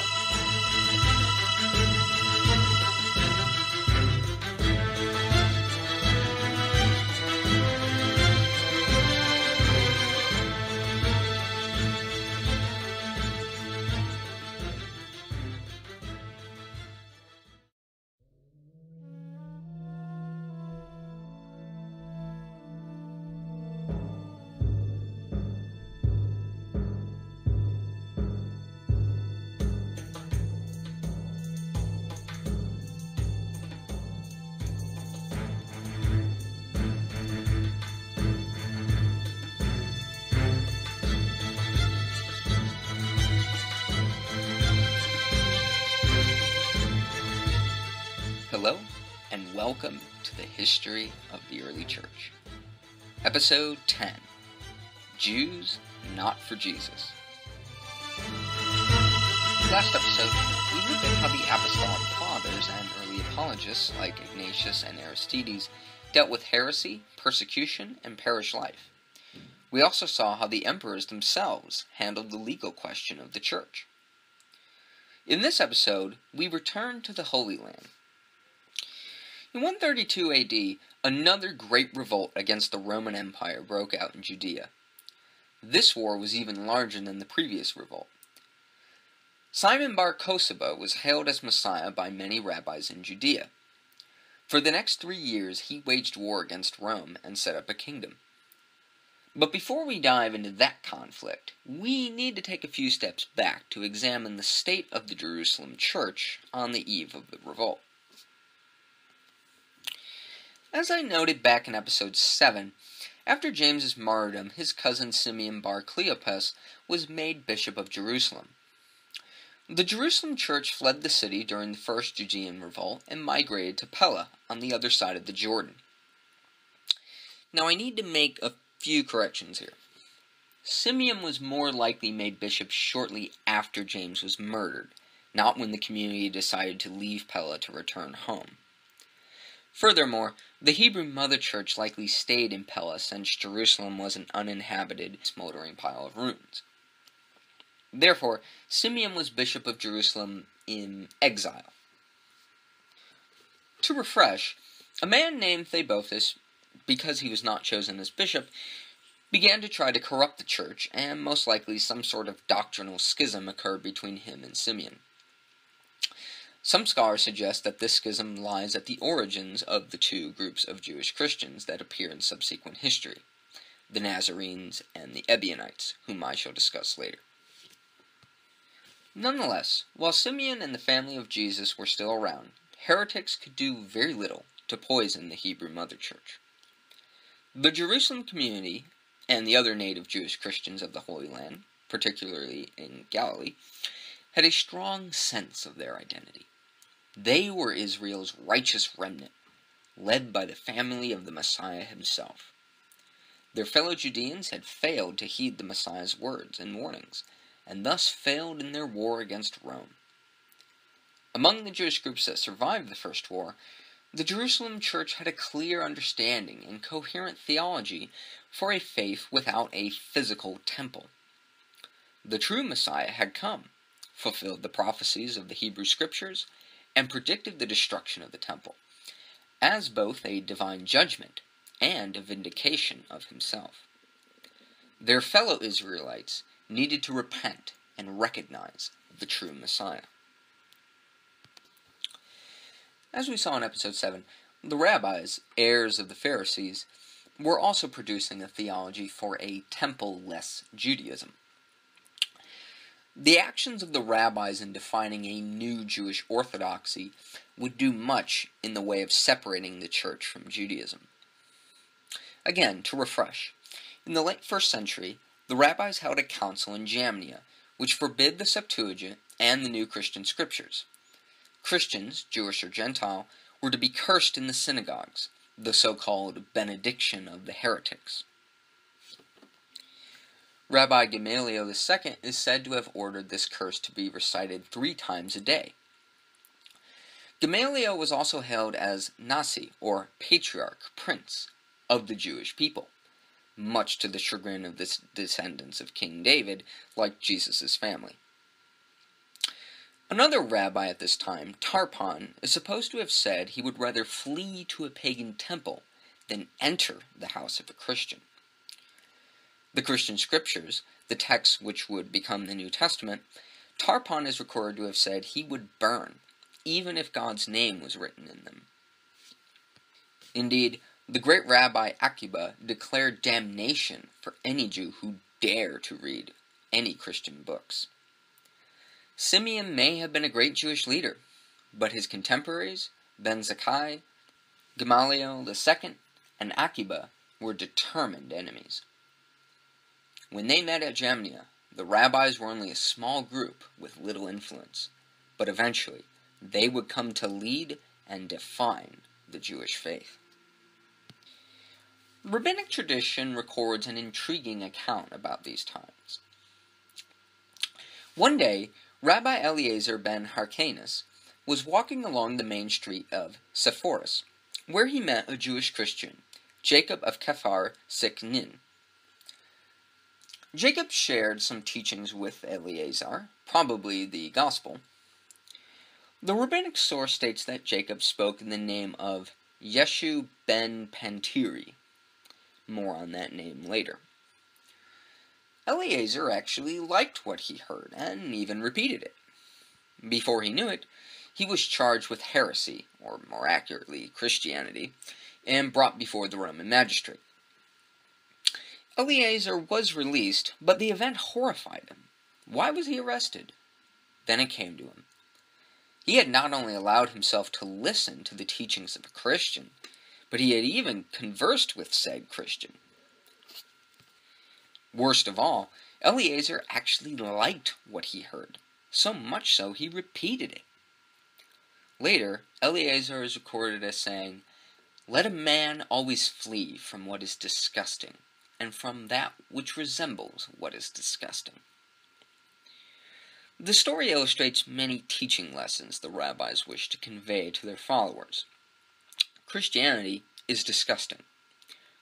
Episode 10 Jews Not for Jesus. Last episode, we looked at how the apostolic fathers and early apologists like Ignatius and Aristides dealt with heresy, persecution, and parish life. We also saw how the emperors themselves handled the legal question of the church. In this episode, we return to the Holy Land. In 132 AD, another great revolt against the Roman Empire broke out in Judea. This war was even larger than the previous revolt. Simon bar Kokhba was hailed as Messiah by many rabbis in Judea. For the next three years, he waged war against Rome and set up a kingdom. But before we dive into that conflict, we need to take a few steps back to examine the state of the Jerusalem church on the eve of the revolt. As I noted back in episode 7, after James's martyrdom, his cousin Simeon bar Cleopas was made bishop of Jerusalem. The Jerusalem church fled the city during the first Judean revolt and migrated to Pella on the other side of the Jordan. Now I need to make a few corrections here. Simeon was more likely made bishop shortly after James was murdered, not when the community decided to leave Pella to return home. Furthermore, the Hebrew Mother Church likely stayed in Pella since Jerusalem was an uninhabited, smoldering pile of ruins. Therefore, Simeon was bishop of Jerusalem in exile. To refresh, a man named Theobothus because he was not chosen as bishop, began to try to corrupt the church, and most likely some sort of doctrinal schism occurred between him and Simeon. Some scholars suggest that this schism lies at the origins of the two groups of Jewish Christians that appear in subsequent history the Nazarenes and the Ebionites, whom I shall discuss later. Nonetheless, while Simeon and the family of Jesus were still around, heretics could do very little to poison the Hebrew Mother Church. The Jerusalem community and the other native Jewish Christians of the Holy Land, particularly in Galilee, had a strong sense of their identity. They were Israel's righteous remnant, led by the family of the Messiah himself. Their fellow Judeans had failed to heed the Messiah's words and warnings, and thus failed in their war against Rome. Among the Jewish groups that survived the First War the Jerusalem church had a clear understanding and coherent theology for a faith without a physical temple. The true Messiah had come, fulfilled the prophecies of the Hebrew Scriptures, and predicted the destruction of the temple, as both a divine judgment and a vindication of himself. Their fellow Israelites needed to repent and recognize the true Messiah. As we saw in episode 7, the rabbis, heirs of the Pharisees, were also producing a theology for a temple less Judaism. The actions of the rabbis in defining a new Jewish orthodoxy would do much in the way of separating the church from Judaism. Again, to refresh, in the late first century, the rabbis held a council in Jamnia, which forbid the Septuagint and the new Christian scriptures. Christians, Jewish or Gentile, were to be cursed in the synagogues, the so called benediction of the heretics. Rabbi Gamaliel II is said to have ordered this curse to be recited three times a day. Gamaliel was also hailed as Nasi, or Patriarch, Prince, of the Jewish people, much to the chagrin of the descendants of King David, like Jesus' family. Another rabbi at this time, Tarfon, is supposed to have said he would rather flee to a pagan temple than enter the house of a Christian. The Christian scriptures, the texts which would become the New Testament, Tarfon is recorded to have said he would burn, even if God's name was written in them. Indeed, the great rabbi Akiba declared damnation for any Jew who dare to read any Christian books. Simeon may have been a great Jewish leader, but his contemporaries, Ben Zakkai, Gamaliel II, and Akiba, were determined enemies. When they met at Jamnia, the rabbis were only a small group with little influence, but eventually they would come to lead and define the Jewish faith. Rabbinic tradition records an intriguing account about these times. One day, Rabbi Eliezer ben Hyrcanus was walking along the main street of Sepphoris, where he met a Jewish Christian, Jacob of Kephar Siknin. Jacob shared some teachings with Eleazar, probably the gospel. The rabbinic source states that Jacob spoke in the name of Yeshu ben Pantiri. More on that name later. Eleazar actually liked what he heard and even repeated it. Before he knew it, he was charged with heresy, or more accurately, Christianity, and brought before the Roman magistrate. Eliezer was released, but the event horrified him. Why was he arrested? Then it came to him. He had not only allowed himself to listen to the teachings of a Christian, but he had even conversed with said Christian. Worst of all, Eliezer actually liked what he heard, so much so he repeated it. Later, Eliezer is recorded as saying, Let a man always flee from what is disgusting, and from that which resembles what is disgusting. The story illustrates many teaching lessons the rabbis wish to convey to their followers. Christianity is disgusting.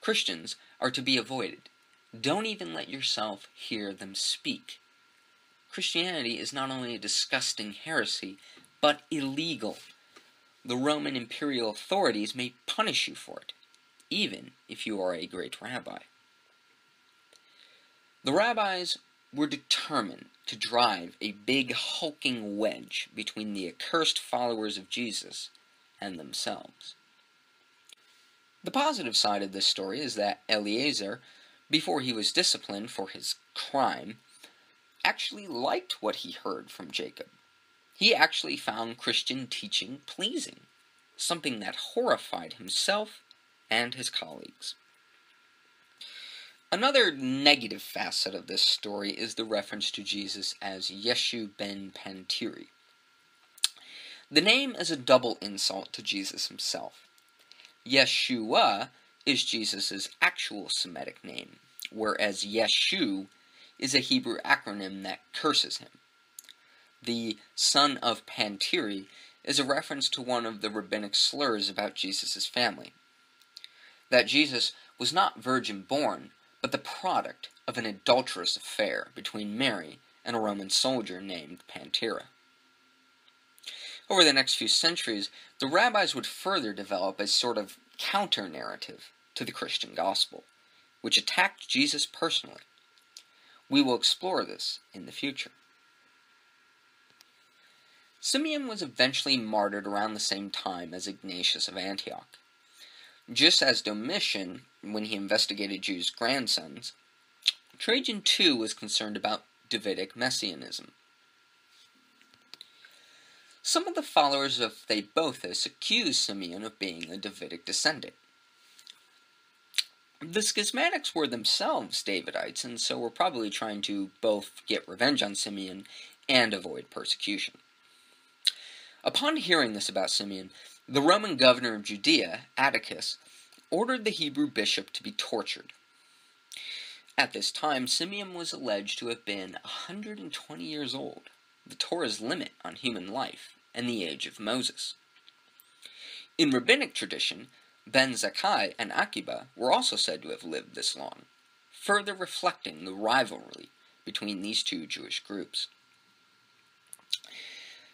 Christians are to be avoided. Don't even let yourself hear them speak. Christianity is not only a disgusting heresy, but illegal. The Roman imperial authorities may punish you for it, even if you are a great rabbi. The rabbis were determined to drive a big hulking wedge between the accursed followers of Jesus and themselves. The positive side of this story is that Eliezer, before he was disciplined for his crime, actually liked what he heard from Jacob. He actually found Christian teaching pleasing, something that horrified himself and his colleagues. Another negative facet of this story is the reference to Jesus as Yeshu ben Pantiri. The name is a double insult to Jesus himself. Yeshua is Jesus' actual Semitic name, whereas Yeshu is a Hebrew acronym that curses him. The son of Pantiri is a reference to one of the rabbinic slurs about Jesus' family. That Jesus was not virgin born, but the product of an adulterous affair between Mary and a Roman soldier named Pantera. Over the next few centuries, the rabbis would further develop a sort of counter narrative to the Christian gospel, which attacked Jesus personally. We will explore this in the future. Simeon was eventually martyred around the same time as Ignatius of Antioch. Just as Domitian, when he investigated Jude's grandsons, Trajan too was concerned about Davidic messianism. Some of the followers of Theobothus accused Simeon of being a Davidic descendant. The schismatics were themselves Davidites, and so were probably trying to both get revenge on Simeon and avoid persecution. Upon hearing this about Simeon, the Roman governor of Judea, Atticus, ordered the Hebrew bishop to be tortured. At this time, Simeon was alleged to have been 120 years old, the Torah's limit on human life, and the age of Moses. In rabbinic tradition, Ben Zakkai and Akiba were also said to have lived this long, further reflecting the rivalry between these two Jewish groups.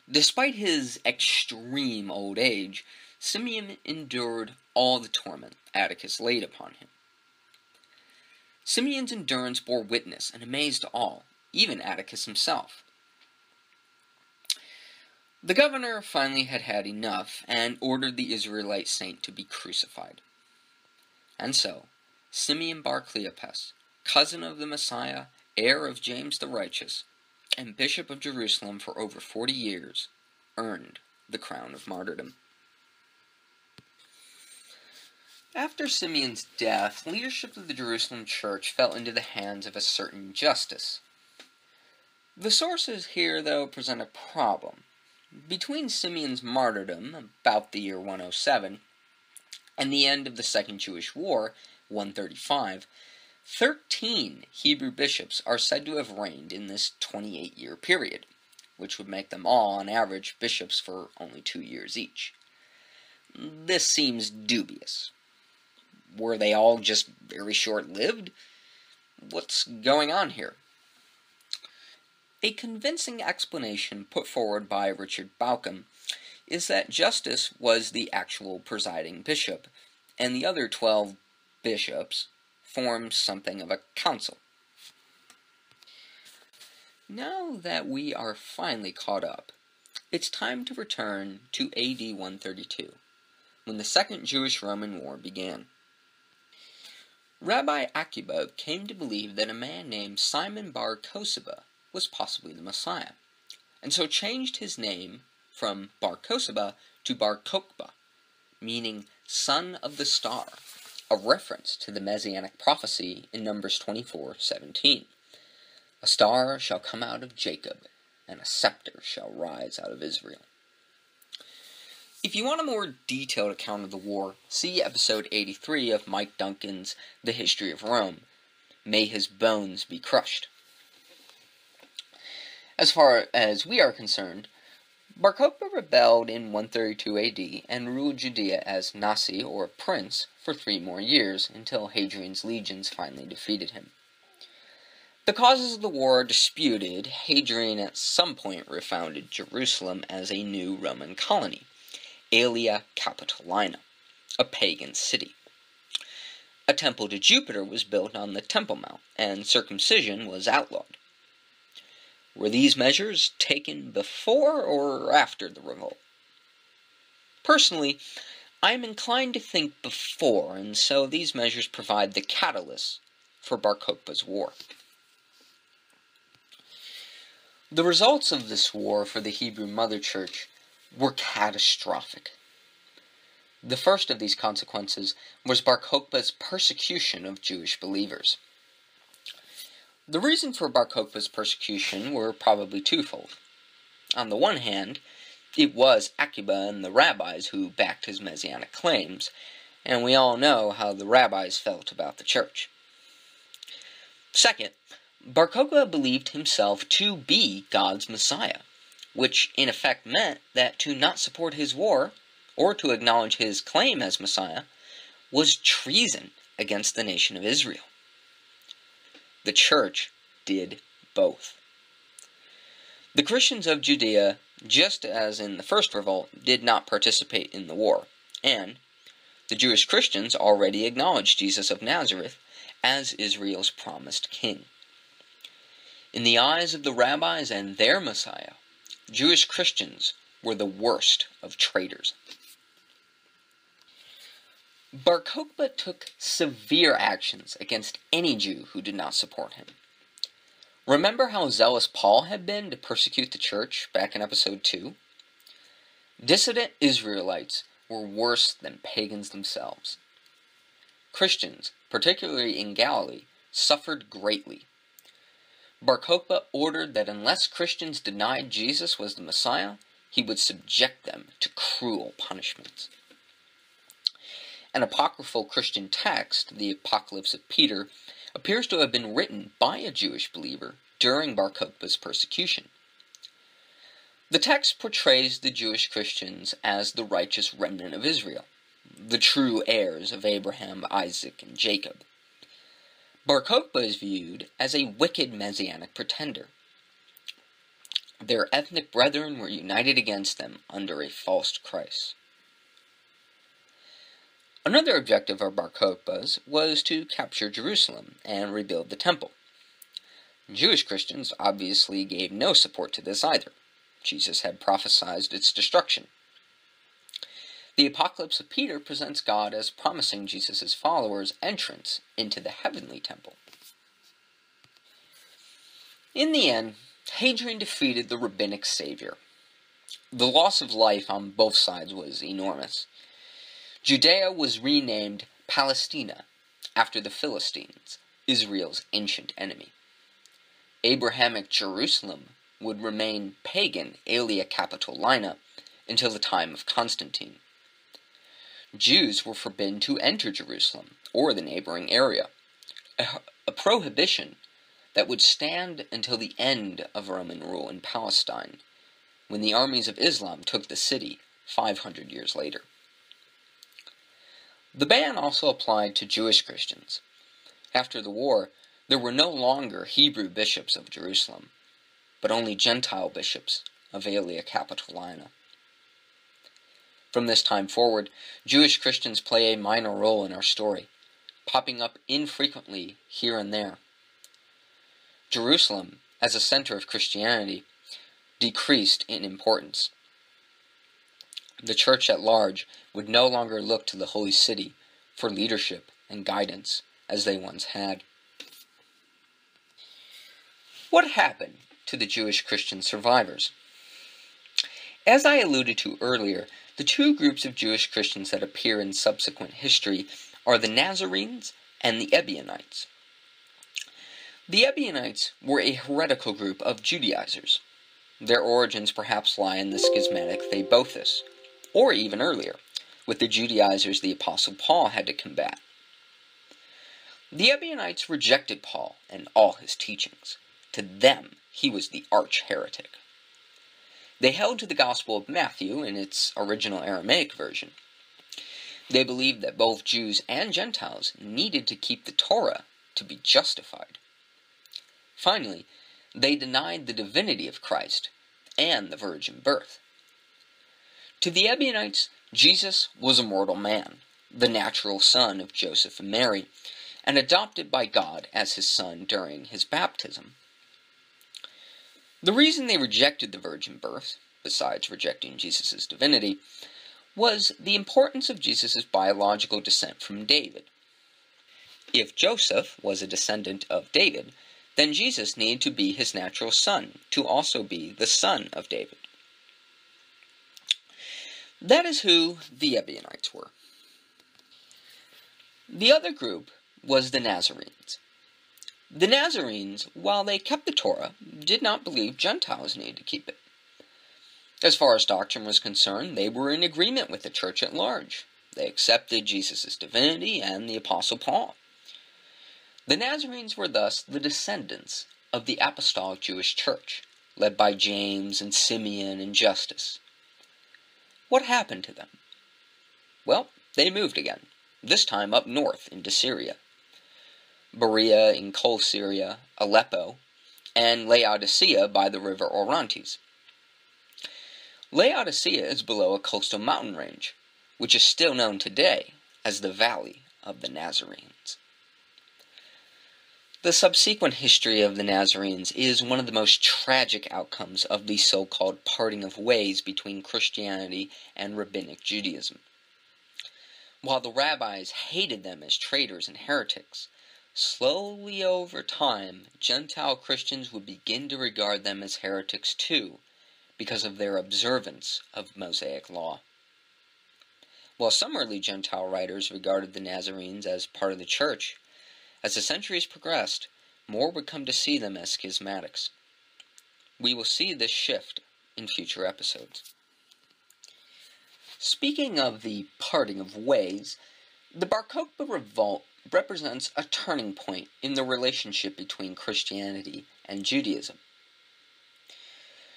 Despite his extreme old age, Simeon endured all the torment Atticus laid upon him. Simeon's endurance bore witness and amazed all, even Atticus himself. The governor finally had had enough and ordered the Israelite saint to be crucified. And so, Simeon bar Cleopas, cousin of the Messiah, heir of James the Righteous, and Bishop of Jerusalem for over 40 years, earned the crown of martyrdom. After Simeon's death, leadership of the Jerusalem church fell into the hands of a certain Justus. The sources here, though, present a problem. Between Simeon's martyrdom, about the year 107, and the end of the Second Jewish War, 135, 13 Hebrew bishops are said to have reigned in this 28 year period, which would make them all, on average, bishops for only two years each. This seems dubious. Were they all just very short lived? What's going on here? A convincing explanation put forward by Richard Bauckham is that Justus was the actual presiding bishop, and the other twelve bishops formed something of a council. Now that we are finally caught up, it's time to return to AD 132, when the Second Jewish Roman War began. Rabbi Akiba came to believe that a man named Simon bar Kosiba was possibly the Messiah, and so changed his name from Bar Kosiba to Bar Kokhba, meaning son of the star, a reference to the messianic prophecy in Numbers 24:17. A star shall come out of Jacob, and a scepter shall rise out of Israel. If you want a more detailed account of the war, see episode 83 of Mike Duncan's The History of Rome. May his bones be crushed. As far as we are concerned, Bar Kokhba rebelled in 132 AD and ruled Judea as Nasi, or prince, for three more years, until Hadrian's legions finally defeated him. The causes of the war are disputed. Hadrian at some point refounded Jerusalem as a new Roman colony, Aelia Capitolina, a pagan city. A temple to Jupiter was built on the Temple Mount, and circumcision was outlawed. Were these measures taken before or after the revolt? Personally, I am inclined to think before, and so these measures provide the catalyst for Bar Kokhba's war. The results of this war for the Hebrew Mother Church were catastrophic. The first of these consequences was Bar Kokhba's persecution of Jewish believers. The reason for Bar Kokhba's persecution were probably twofold. On the one hand, it was Akiba and the rabbis who backed his messianic claims, and we all know how the rabbis felt about the church. Second, Bar Kokhba believed himself to be God's Messiah, which in effect meant that to not support his war, or to acknowledge his claim as Messiah, was treason against the nation of Israel. The church did both. The Christians of Judea, just as in the first revolt, did not participate in the war, and the Jewish Christians already acknowledged Jesus of Nazareth as Israel's promised king. In the eyes of the rabbis and their Messiah, Jewish Christians were the worst of traitors. Bar Kokhba took severe actions against any Jew who did not support him. Remember how zealous Paul had been to persecute the church back in episode 2? Dissident Israelites were worse than pagans themselves. Christians, particularly in Galilee, suffered greatly. Bar Kokhba ordered that unless Christians denied Jesus was the Messiah, he would subject them to cruel punishments. An apocryphal Christian text, the Apocalypse of Peter, appears to have been written by a Jewish believer during Bar Kokhba's persecution. The text portrays the Jewish Christians as the righteous remnant of Israel, the true heirs of Abraham, Isaac, and Jacob. Bar Kokhba is viewed as a wicked messianic pretender. Their ethnic brethren were united against them under a false Christ. Another objective of Bar Kokhba's was to capture Jerusalem and rebuild the temple. Jewish Christians obviously gave no support to this either. Jesus had prophesied its destruction. The Apocalypse of Peter presents God as promising Jesus' followers entrance into the heavenly temple. In the end, Hadrian defeated the rabbinic savior. The loss of life on both sides was enormous. Judea was renamed Palestina after the Philistines, Israel's ancient enemy. Abrahamic Jerusalem would remain pagan Aelia Capitolina until the time of Constantine. Jews were forbidden to enter Jerusalem or the neighboring area, a, a prohibition that would stand until the end of Roman rule in Palestine, when the armies of Islam took the city 500 years later. The ban also applied to Jewish Christians. After the war, there were no longer Hebrew bishops of Jerusalem, but only Gentile bishops of Aelia Capitolina. From this time forward, Jewish Christians play a minor role in our story, popping up infrequently here and there. Jerusalem, as a center of Christianity, decreased in importance. The church at large would no longer look to the holy city for leadership and guidance as they once had. What happened to the Jewish Christian survivors? As I alluded to earlier, the two groups of Jewish Christians that appear in subsequent history are the Nazarenes and the Ebionites. The Ebionites were a heretical group of Judaizers. Their origins perhaps lie in the schismatic Theobothus, or even earlier, with the Judaizers the Apostle Paul had to combat. The Ebionites rejected Paul and all his teachings. To them, he was the arch heretic. They held to the Gospel of Matthew in its original Aramaic version. They believed that both Jews and Gentiles needed to keep the Torah to be justified. Finally, they denied the divinity of Christ and the virgin birth. To the Ebionites, Jesus was a mortal man, the natural son of Joseph and Mary, and adopted by God as his son during his baptism. The reason they rejected the virgin birth, besides rejecting Jesus' divinity, was the importance of Jesus' biological descent from David. If Joseph was a descendant of David, then Jesus needed to be his natural son, to also be the son of David. That is who the Ebionites were. The other group was the Nazarenes. The Nazarenes, while they kept the Torah, did not believe Gentiles needed to keep it. As far as doctrine was concerned, they were in agreement with the church at large. They accepted Jesus' divinity and the Apostle Paul. The Nazarenes were thus the descendants of the apostolic Jewish church, led by James and Simeon and Justus. What happened to them? Well, they moved again, this time up north into Syria. Berea in Coele Syria, Aleppo, and Laodicea by the river Orontes. Laodicea is below a coastal mountain range, which is still known today as the Valley of the Nazarenes. The subsequent history of the Nazarenes is one of the most tragic outcomes of the so called parting of ways between Christianity and Rabbinic Judaism. While the rabbis hated them as traitors and heretics, Slowly over time, Gentile Christians would begin to regard them as heretics too, because of their observance of Mosaic law. While some early Gentile writers regarded the Nazarenes as part of the church, as the centuries progressed, more would come to see them as schismatics. We will see this shift in future episodes. Speaking of the parting of ways, the Bar Kokhba revolt represents a turning point in the relationship between Christianity and Judaism.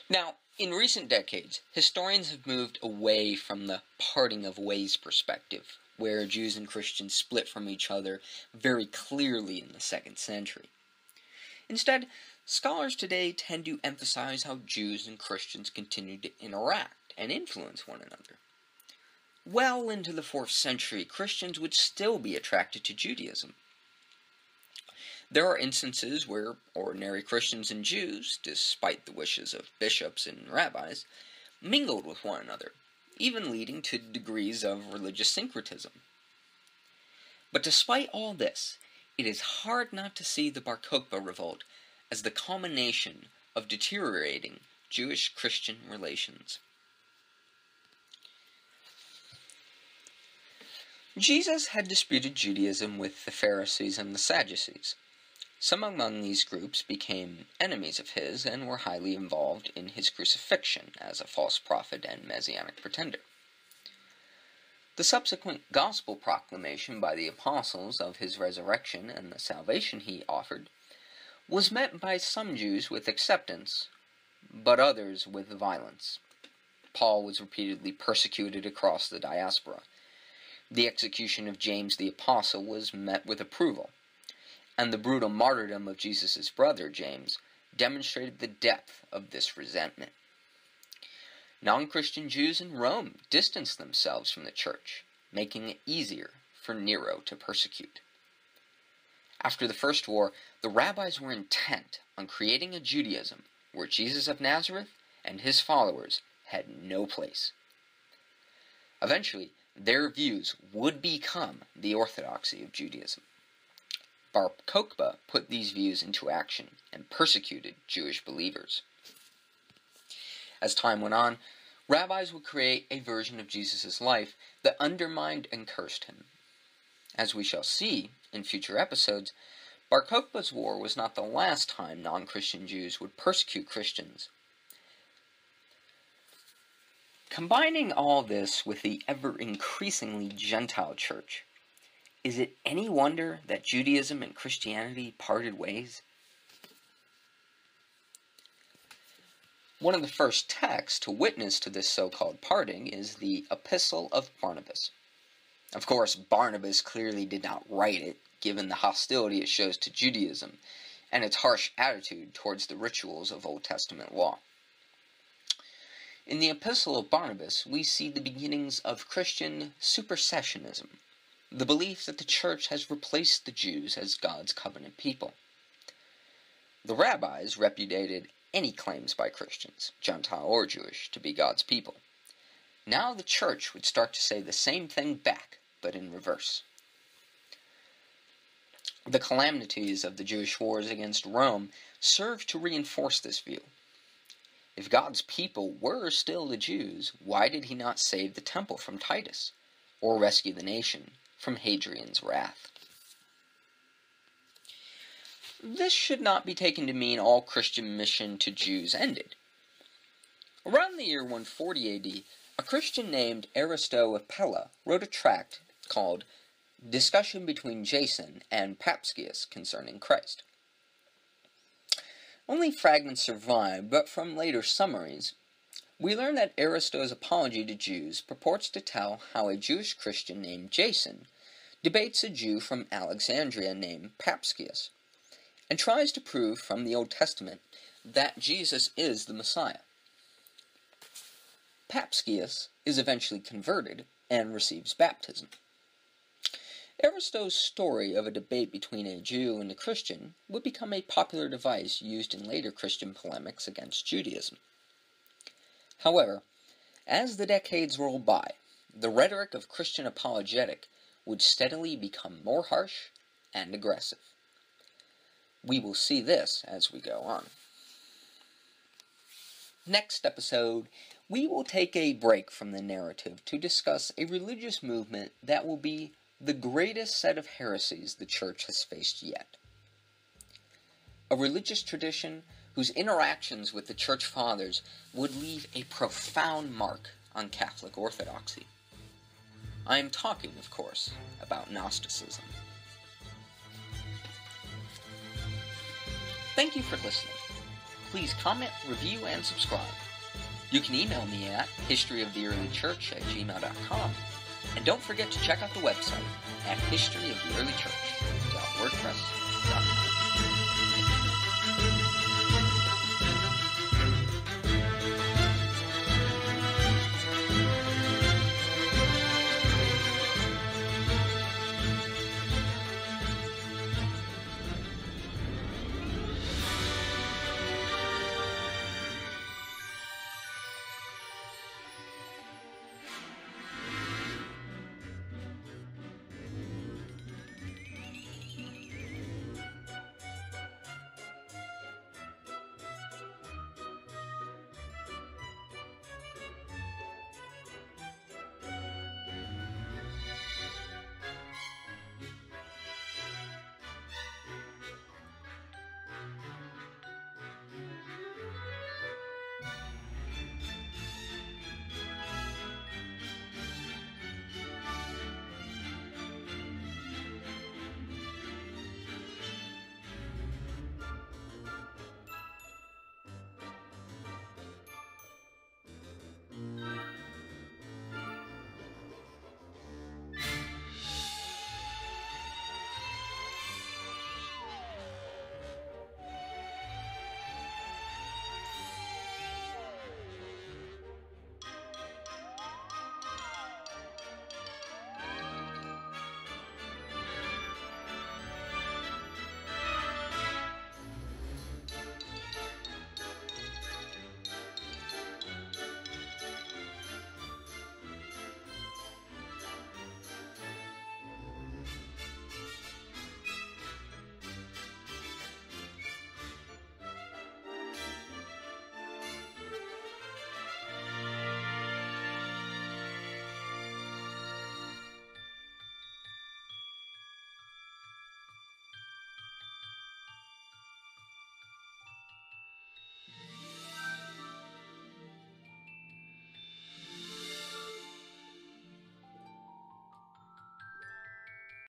Now, in recent decades, historians have moved away from the parting of ways perspective, where Jews and Christians split from each other very clearly in the second century. Instead, scholars today tend to emphasize how Jews and Christians continue to interact and influence one another well into the 4th century, Christians would still be attracted to Judaism. There are instances where ordinary Christians and Jews, despite the wishes of bishops and rabbis, mingled with one another, even leading to degrees of religious syncretism. But despite all this, it is hard not to see the Bar Kokhba revolt as the culmination of deteriorating Jewish Christian relations. Jesus had disputed Judaism with the Pharisees and the Sadducees. Some among these groups became enemies of his and were highly involved in his crucifixion as a false prophet and messianic pretender. The subsequent gospel proclamation by the apostles of his resurrection and the salvation he offered was met by some Jews with acceptance, but others with violence. Paul was repeatedly persecuted across the diaspora. The execution of James the Apostle was met with approval, and the brutal martyrdom of Jesus' brother James demonstrated the depth of this resentment. Non Christian Jews in Rome distanced themselves from the church, making it easier for Nero to persecute. After the First War, the rabbis were intent on creating a Judaism where Jesus of Nazareth and his followers had no place. Eventually, their views would become the orthodoxy of Judaism. Bar Kokhba put these views into action and persecuted Jewish believers. As time went on, rabbis would create a version of Jesus' life that undermined and cursed him. As we shall see in future episodes, Bar Kokhba's war was not the last time non Christian Jews would persecute Christians. Combining all this with the ever increasingly Gentile church, is it any wonder that Judaism and Christianity parted ways? One of the first texts to witness to this so called parting is the Epistle of Barnabas. Of course, Barnabas clearly did not write it, given the hostility it shows to Judaism and its harsh attitude towards the rituals of Old Testament law. In the Epistle of Barnabas, we see the beginnings of Christian supersessionism, the belief that the church has replaced the Jews as God's covenant people. The rabbis repudiated any claims by Christians, Gentile or Jewish, to be God's people. Now the church would start to say the same thing back, but in reverse. The calamities of the Jewish wars against Rome served to reinforce this view. If God's people were still the Jews, why did he not save the temple from Titus, or rescue the nation from Hadrian's wrath? This should not be taken to mean all Christian mission to Jews ended. Around the year 140 AD, a Christian named Aristo of Pella wrote a tract called Discussion Between Jason and Papiskius Concerning Christ. Only fragments survive, but from later summaries, we learn that Aristo's apology to Jews purports to tell how a Jewish Christian named Jason debates a Jew from Alexandria named Papiskius, and tries to prove from the Old Testament that Jesus is the Messiah. Papiskius is eventually converted and receives baptism. Aristo's story of a debate between a Jew and a Christian would become a popular device used in later Christian polemics against Judaism. However, as the decades rolled by, the rhetoric of Christian apologetic would steadily become more harsh and aggressive. We will see this as we go on. Next episode, we will take a break from the narrative to discuss a religious movement that will be the greatest set of heresies the Church has faced yet. A religious tradition whose interactions with the Church Fathers would leave a profound mark on Catholic orthodoxy. I am talking, of course, about Gnosticism. Thank you for listening. Please comment, review, and subscribe. You can email me at historyoftheearlychurch at gmail.com and don't forget to check out the website at historyoftheearlychurch.wordpress.com.